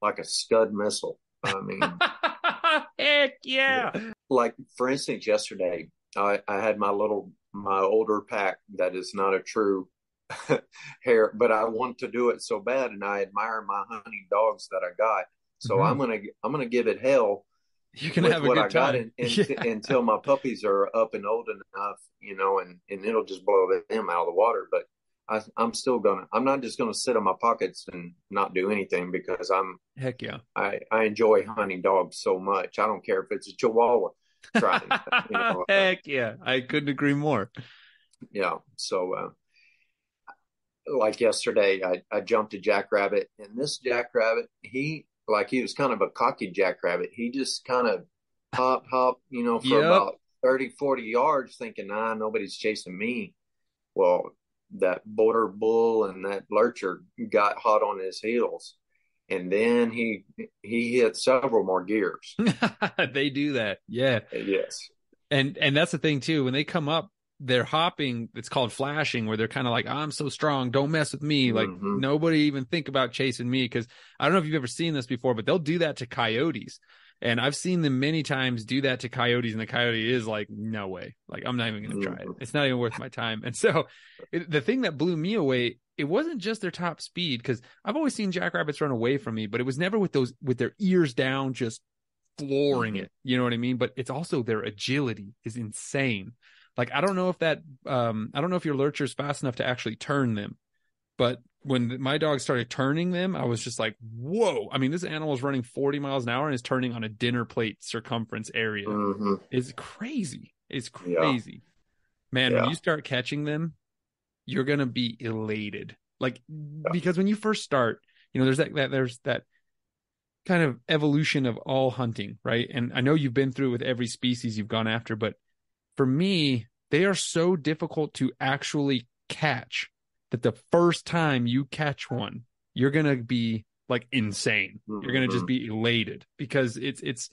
like a scud missile. I mean, [laughs] Heck yeah! like for instance, yesterday I, I had my little my older pack that is not a true [laughs] hare, but I want to do it so bad, and I admire my hunting dogs that I got. So Mhm. I'm gonna I'm gonna give it hell You can have a what good I got time. in, in, [laughs] Yeah. until my puppies are up and old enough, you know, and and it'll just blow them out of the water. But I, I'm still gonna. I'm not just gonna sit on my pockets and not do anything because I'm Heck yeah. I, I enjoy hunting dogs so much. I don't care if it's a Chihuahua. Try you know, [laughs] Heck yeah. I couldn't agree more. yeah. So, uh, like yesterday, I, I jumped a jackrabbit, and this jackrabbit, he like he was kind of a cocky jackrabbit. He just kind of hop, hop, you know, for Yep. about 30, 40 yards, thinking, nah, nobody's chasing me. Well, that border bull and that lurcher got hot on his heels. And then he he hit several more gears. [laughs] they do that. Yeah. Yes. And and that's the thing too. When they come up, they're hopping. It's called flashing, where they're kind of like, "I'm so strong, don't mess with me." Like Mhm. nobody even think about chasing me because I don't know if you've ever seen this before, but they'll do that to coyotes. And I've seen them many times do that to coyotes, and the coyote is like, "No way! Like I'm not even gonna try it. Mhm. It's not even worth my time." And so, it, the thing that blew me away, it wasn't just their top speed because I've always seen jackrabbits run away from me, but it was never with those with their ears down, just flooring Mhm. it. You know what I mean? But it's also their agility is insane. Like I don't know if that um I don't know if your lurcher's fast enough to actually turn them. But when my dog started turning them, I was just like, "Whoa!" I mean, this animal is running 40 miles an hour and is turning on a dinner plate circumference area. hmm It's crazy. It's Yeah. crazy. Man, when you start catching them, you're gonna be elated. Like because when you first start, you know, there's that, that there's that kind of evolution of all hunting, right? And I know you've been through with every species you've gone after, but for me, they are so difficult to actually catch that the first time you catch one, you're gonna be like insane. You're gonna just be elated because it's it's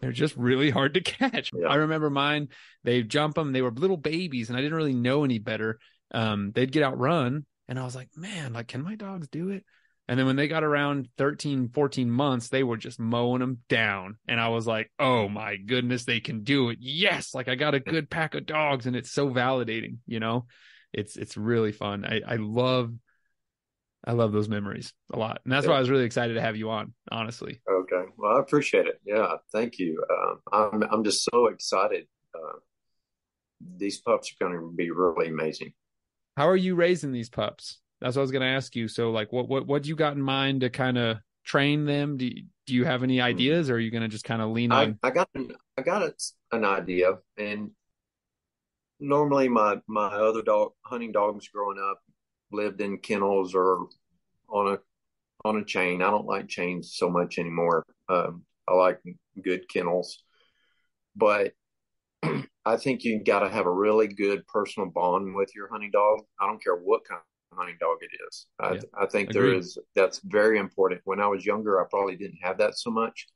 they're just really hard to catch. Yeah. I remember mine, they jump them, they were little babies, and I didn't really know any better. Um, they'd get outrun, and I was like, man, like, can my dogs do it? And then when they got around 13, 14 months, they were just mowing them down. And I was like, oh my goodness, they can do it. Yes. Like I got a good pack of dogs and it's so validating, you know? It's it's really fun. I, I love I love those memories a lot. And that's yeah. why I was really excited to have you on, honestly. Okay. Well, I appreciate it. Yeah. Thank you. Uh, I'm, I'm just so excited. Uh, these pups are going to be really amazing. How are you raising these pups? That's what I was going to ask you. So like, what, what, what do you got in mind to kind of train them? Do you, do you have any hmm. ideas or are you going to just kind of lean on? I, I got, an, I got an idea and normally my, my other dog hunting dogs growing up lived in kennels or on a on a chain. I don't like chains so much anymore. Um, I like good kennels, but [clears throat] I think you got to have a really good personal bond with your hunting dog. I don't care what kind of hunting dog it is. I, yeah, I think agreed. there is that's very important. When I was younger, I probably didn't have that so much.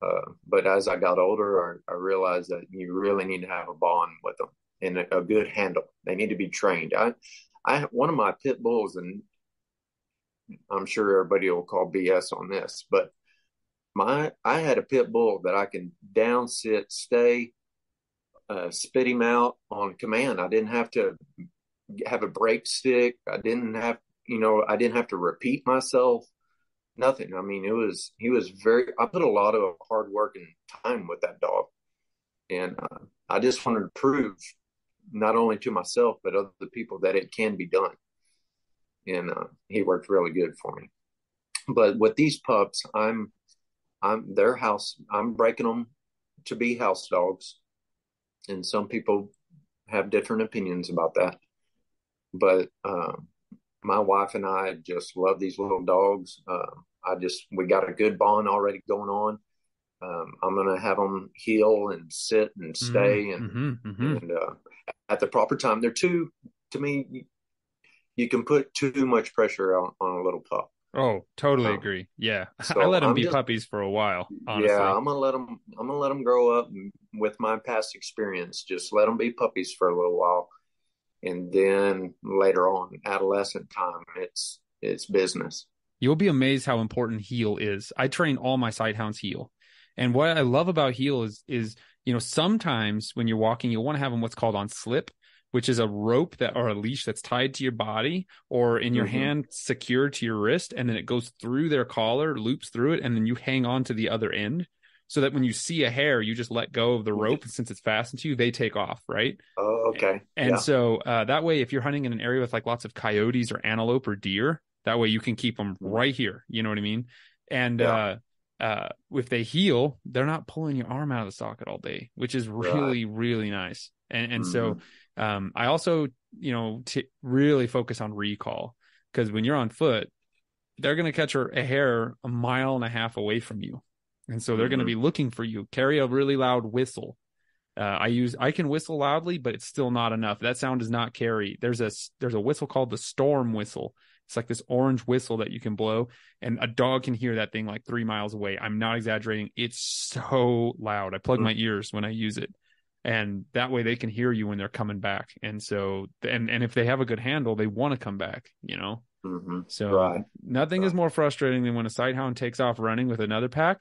Uh, but as I got older, I, I, realized that you really need to have a bond with them and a, a good handle. They need to be trained. I I one of my pit bulls, and I'm sure everybody will call BS on this, but my I had a pit bull that I can down sit, stay, uh, spit him out on command. I didn't have to have a break stick. I didn't have, you know, I didn't have to repeat myself. Nothing. I mean, it was he was very. I put a lot of hard work and time with that dog, and uh, I just wanted to prove not only to myself but other people that it can be done. And uh, he worked really good for me. But with these pups, I'm I'm their house. I'm breaking them to be house dogs, and some people have different opinions about that. But uh, my wife and I just love these little dogs. Uh, I just we got a good bond already going on. Um, I'm gonna have them heel and sit and stay, mm-hmm, and mm-hmm, and uh, at the proper time. They're too, to me, you, you can put too much pressure on, on a little pup. Oh, totally um, agree. Yeah, [laughs] so I let them I'm be just, puppies for a while. Honestly. Yeah, I'm gonna let them. I'm gonna let them grow up with my past experience. Just let them be puppies for a little while, and then later on, adolescent time, it's it's business. You'll be amazed how important heel is. I train all my sighthounds heel, and what I love about heel is is you know, sometimes when you're walking, you'll want to have them what's called on slip, which is a rope that or a leash that's tied to your body or in your mm-hmm. hand secured to your wrist. And then it goes through their collar, loops through it, and then you hang on to the other end. So that when you see a hare, you just let go of the rope, and since it's fastened to you, they take off, right? Oh, okay. And yeah. so uh, that way, if you're hunting in an area with like lots of coyotes or antelope or deer, that way you can keep them right here. You know what I mean? And yeah. uh, uh, if they heel, they're not pulling your arm out of the socket all day, which is really, right. really nice. And and mm-hmm. so um, I also, you know, to really focus on recall because when you're on foot, they're going to catch a, a, hare a mile and a half away from you, and so they're mm-hmm. going to be looking for you. Carry a really loud whistle. Uh, I use I can whistle loudly, but it's still not enough. That sound does not carry. There's a there's a whistle called the storm whistle it's like this orange whistle that you can blow, and a dog can hear that thing like three miles away. I'm not exaggerating. It's so loud. I plug mm. my ears when I use it. And that way they can hear you when they're coming back. And so, and, and if they have a good handle, they want to come back, you know? Mm-hmm. So right. nothing right. is more frustrating than when a sighthound takes off running with another pack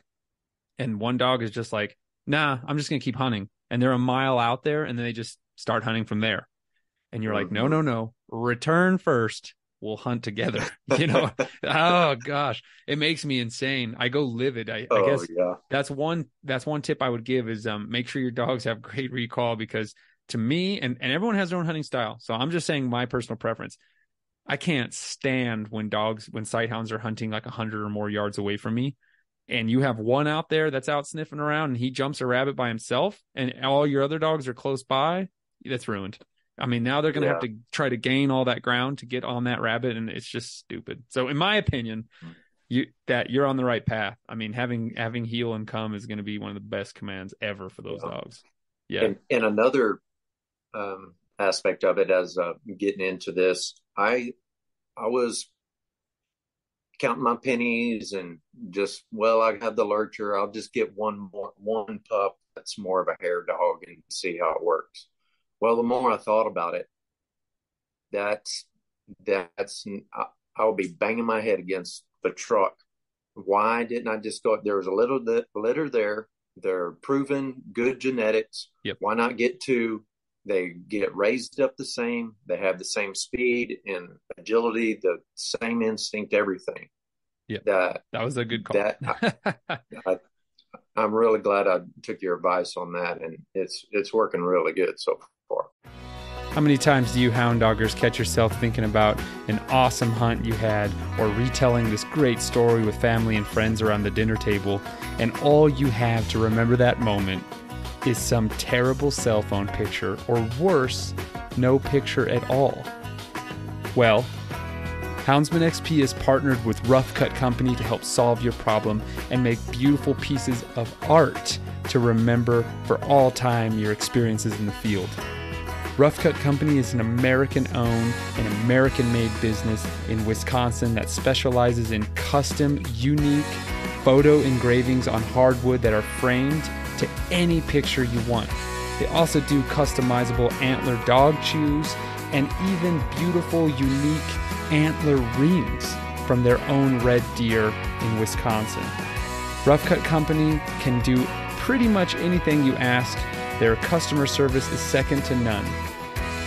and one dog is just like, nah, I'm just going to keep hunting. And they're a mile out there and then they just start hunting from there. And you're mm-hmm. like, no, no, no, return first we'll hunt together. [laughs] You know, oh gosh, it makes me insane. I go livid. I, oh, I guess yeah. that's one that's one tip I would give is um make sure your dogs have great recall because to me and, and everyone has their own hunting style. So I'm just saying my personal preference. I can't stand when dogs when sighthounds are hunting like hundred or more yards away from me. And you have one out there that's out sniffing around and he jumps a rabbit by himself and all your other dogs are close by, that's ruined. I mean, now they're going to yeah. have to try to gain all that ground to get on that rabbit, and it's just stupid. So, in my opinion, you that you're on the right path. I mean, having having heel and come is going to be one of the best commands ever for those yeah. dogs. Yeah. And, and another um, aspect of it, as uh, getting into this, I I was counting my pennies and just well, I have the lurcher. I'll just get one more one pup that's more of a hare dog and see how it works well, the more I thought about it, that's that's I, will be banging my head against the truck. Why didn't I just go? There was a little litter there. They're proven good genetics. Yep. Why not get two? They get raised up the same. They have the same speed and agility, the same instinct, everything. Yeah, that that was a good call. That I, [laughs] I, I'm really glad I took your advice on that, and it's it's working really good so far. How many times do you hound doggers catch yourself thinking about an awesome hunt you had or retelling this great story with family and friends around the dinner table, and all you have to remember that moment is some terrible cell phone picture, or worse, no picture at all? Well, Houndsman XP is partnered with Rough Cut Company to help solve your problem and make beautiful pieces of art to remember for all time your experiences in the field. Rough Cut Company is an American owned and American made business in Wisconsin that specializes in custom, unique photo engravings on hardwood that are framed to any picture you want. They also do customizable antler dog chews and even beautiful, unique antler rings from their own red deer in Wisconsin. Rough Cut Company can do pretty much anything you ask. Their customer service is second to none.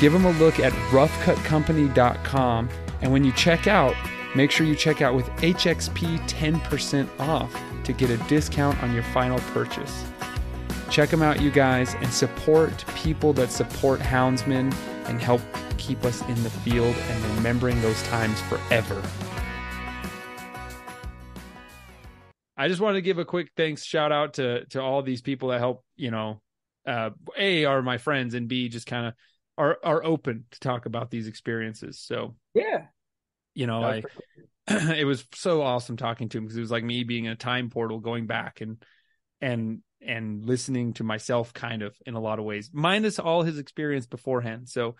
Give them a look at roughcutcompany.com, and when you check out, make sure you check out with HXP 10% off to get a discount on your final purchase. Check them out, you guys, and support people that support houndsmen and help keep us in the field and remembering those times forever. I just wanted to give a quick thanks shout out to to all these people that help, you know, uh A are my friends and B just kind of are are open to talk about these experiences. So Yeah. You know, I [clears throat] it was so awesome talking to him because it was like me being in a time portal going back and and and listening to myself kind of in a lot of ways minus all his experience beforehand. So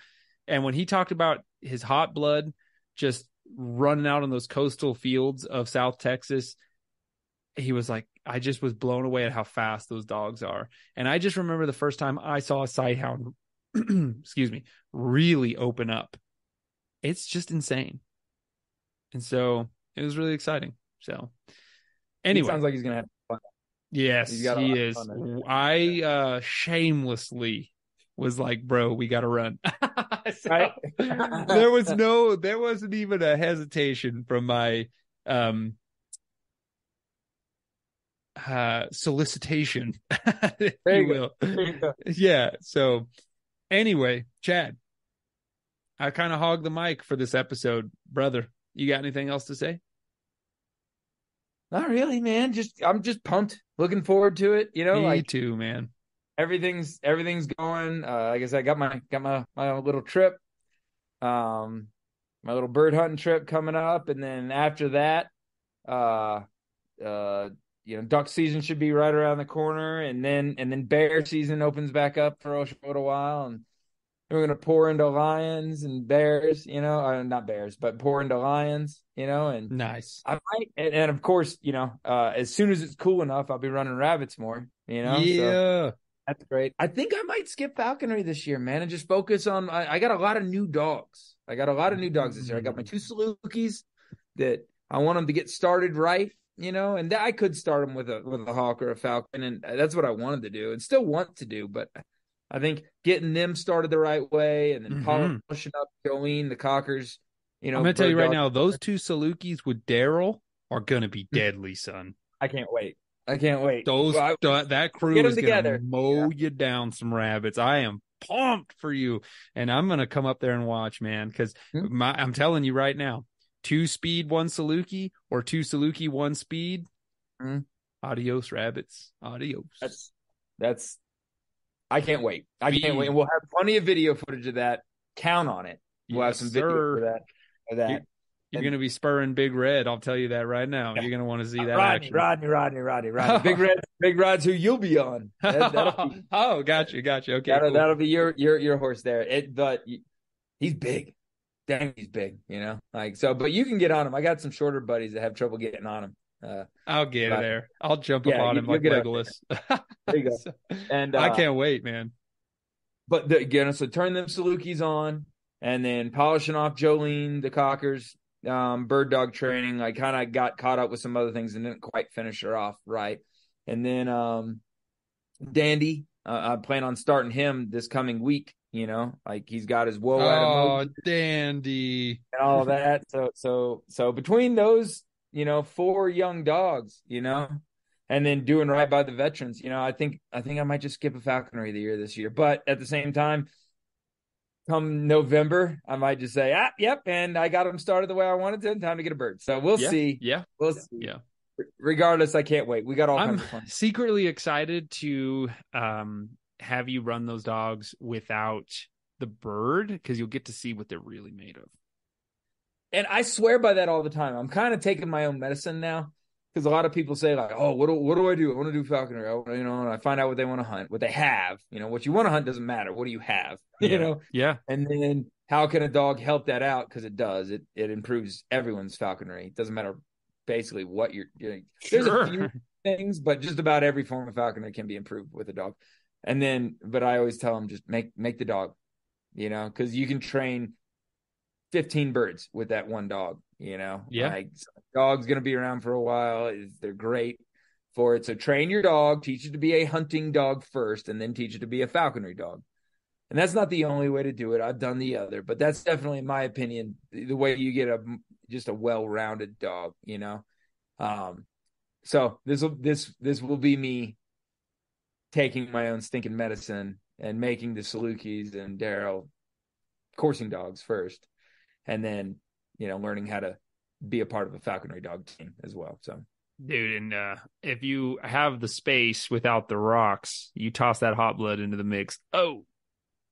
and when he talked about his hot blood just running out on those coastal fields of south texas he was like i just was blown away at how fast those dogs are. And i just remember the first time i saw a sighthound [clears throat] excuse me really open up. It's just insane. And so it was really exciting. So anyway. he sounds like he's gonna have Yes, he is. I uh shamelessly was like, bro, we gotta run. [laughs] so, [laughs] there was no there wasn't even a hesitation from my um uh solicitation, [laughs] if you will. yeah. So anyway, Chad, I kind of hogged the mic for this episode. Brother, you got anything else to say? Not really, man. Just I'm just pumped. Looking forward to it. You know, Me like too, man. Everything's everything's going. Uh, like I said, I got my got my my little trip, um, my little bird hunting trip coming up, and then after that, uh, uh, you know, duck season should be right around the corner, and then and then bear season opens back up for a little while, and we're gonna pour into lions and bears, you know, uh, not bears, but pour into lions, you know, and nice. I might, and, and of course, you know, uh, as soon as it's cool enough, I'll be running rabbits more, you know. Yeah, so that's great. I think I might skip falconry this year, man, and just focus on. I, I, got a lot of new dogs. I got a lot of new dogs this year. I got my two Salukis that I want them to get started right, you know, and I could start them with a with a hawk or a falcon, and that's what I wanted to do, and still want to do, but I think getting them started the right way and then mm-hmm. polishing up Jolene, the Cockers. You know, I'm gonna tell you right now, those two Salukis with Daryl are gonna be [laughs] deadly, son. I can't wait. I can't wait. Those well, I, that crew is together. gonna mow yeah. you down some rabbits. I am pumped for you, and I'm gonna come up there and watch, man. Because mm-hmm. I'm telling you right now, two speed, one Saluki, or two Saluki, one speed. Mm-hmm. Adios, rabbits. Adios. That's that's I can't wait. I can't wait. And we'll have plenty of video footage of that. Count on it. We'll yes, have some video sir. for that. For that. You're, you're going to be spurring Big Red. I'll tell you that right now. You're going to want to see uh, that. Rodney, action. Rodney, Rodney, Rodney, Rodney. Big [laughs] Red, Big Red's who you'll be on. [laughs] That, be, oh, got you, got you. Okay, that'll, cool. that'll be your your your horse there. It, but he's big. Dang, he's big. You know, like so. But you can get on him. I got some shorter buddies that have trouble getting on him. Uh, I'll get but, there. I'll jump yeah, up on him like Legolas. there you go. [laughs] And uh, I can't wait, man but the, again, so turn them Salukis on and then polishing off Jolene, the Cockers, um, bird dog training. I kind of got caught up with some other things and didn't quite finish her off right. And then um, Dandy, uh, I plan on starting him this coming week. You know, like he's got his whoa oh, dandy and all that. So so so between those, you know, four young dogs, you know, and then doing right by the veterans, you know, I think I think I might just skip a falconry the year this year. But at the same time, come November, I might just say, ah, yep, and I got them started the way I wanted to. Time to get a bird. So we'll yeah, see. Yeah, we'll see. Yeah. Regardless, I can't wait. We got all. I'm secretly excited to um, have you run those dogs without the bird because you'll get to see what they're really made of. And I swear by that all the time. I'm kind of taking my own medicine now because a lot of people say like, "Oh, what do what do I do? I want to do falconry." I, you know, and I find out what they want to hunt, what they have. You know, what you want to hunt doesn't matter. What do you have? [laughs] Yeah. you know. Yeah. And then how can a dog help that out? Because it does. It it improves everyone's falconry. It doesn't matter basically what you're doing. There's Sure. a few [laughs] things, but just about every form of falconry can be improved with a dog. And then, but I always tell them just make make the dog, you know, because you can train 15 birds with that one dog, you know. Yeah. Like dog's gonna be around for a while. They're great for it. So train your dog, teach it to be a hunting dog first, and then teach it to be a falconry dog. And that's not the only way to do it. I've done the other, but that's definitely, in my opinion, the the way you get a just a well-rounded dog. You know, um, so this will this this will be me taking my own stinking medicine and making the Salukis and Daryl coursing dogs first, and then you know learning how to be a part of a falconry dog team as well. So Dude, and uh, if you have the space without the rocks, you toss that hot blood into the mix. Oh,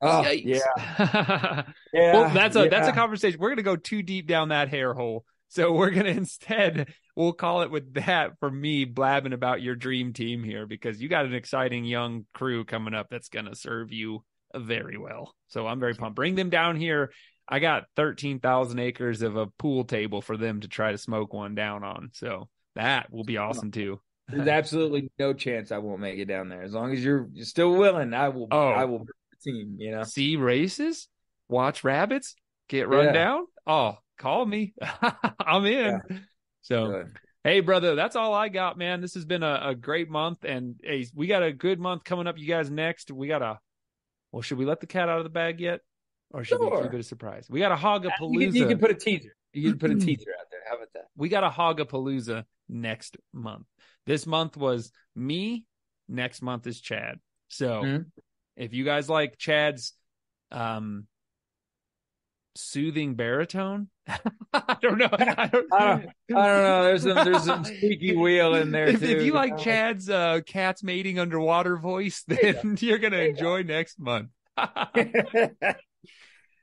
Oh, yikes. yeah, [laughs] yeah. well, that's a that's a conversation. We're gonna go too deep down that hare hole. So [laughs] we're gonna instead we'll call it with that for me blabbing about your dream team here because you got an exciting young crew coming up that's gonna serve you very well. So I'm very pumped. Bring them down here. I got thirteen thousand acres of a pool table for them to try to smoke one down on. So that will be awesome too. There's absolutely no chance I won't make it down there. As long as you're, you're still willing, I will. Oh. I will team. You know. see races, watch rabbits, get run Yeah. down. Oh, call me. [laughs] I'm in. So, Good. hey, brother, that's all I got, man. This has been a, a great month. And hey, we got a good month coming up, you guys, next. We got a, well, should we let the cat out of the bag yet? Or should we Sure. keep it a surprise? We got a You can, you can put a teaser. You can put a [clears throat] teaser out there. How about that? we got a Hogapalooza next month. This month was me. Next month is Chad. So Mhm. if you guys like Chad's um soothing baritone, [laughs] I don't know. I don't, [laughs] I don't, I don't know. There's some there's some [laughs] squeaky wheel in there if, too. if you like know? Chad's uh cats mating underwater voice, then you're gonna enjoy next month.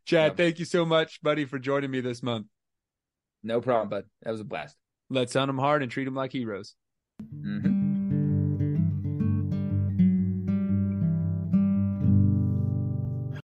Chad, thank you so much, buddy, for joining me this month. no problem, bud. That was a blast. Let's hunt them hard and treat them like heroes. Mhm.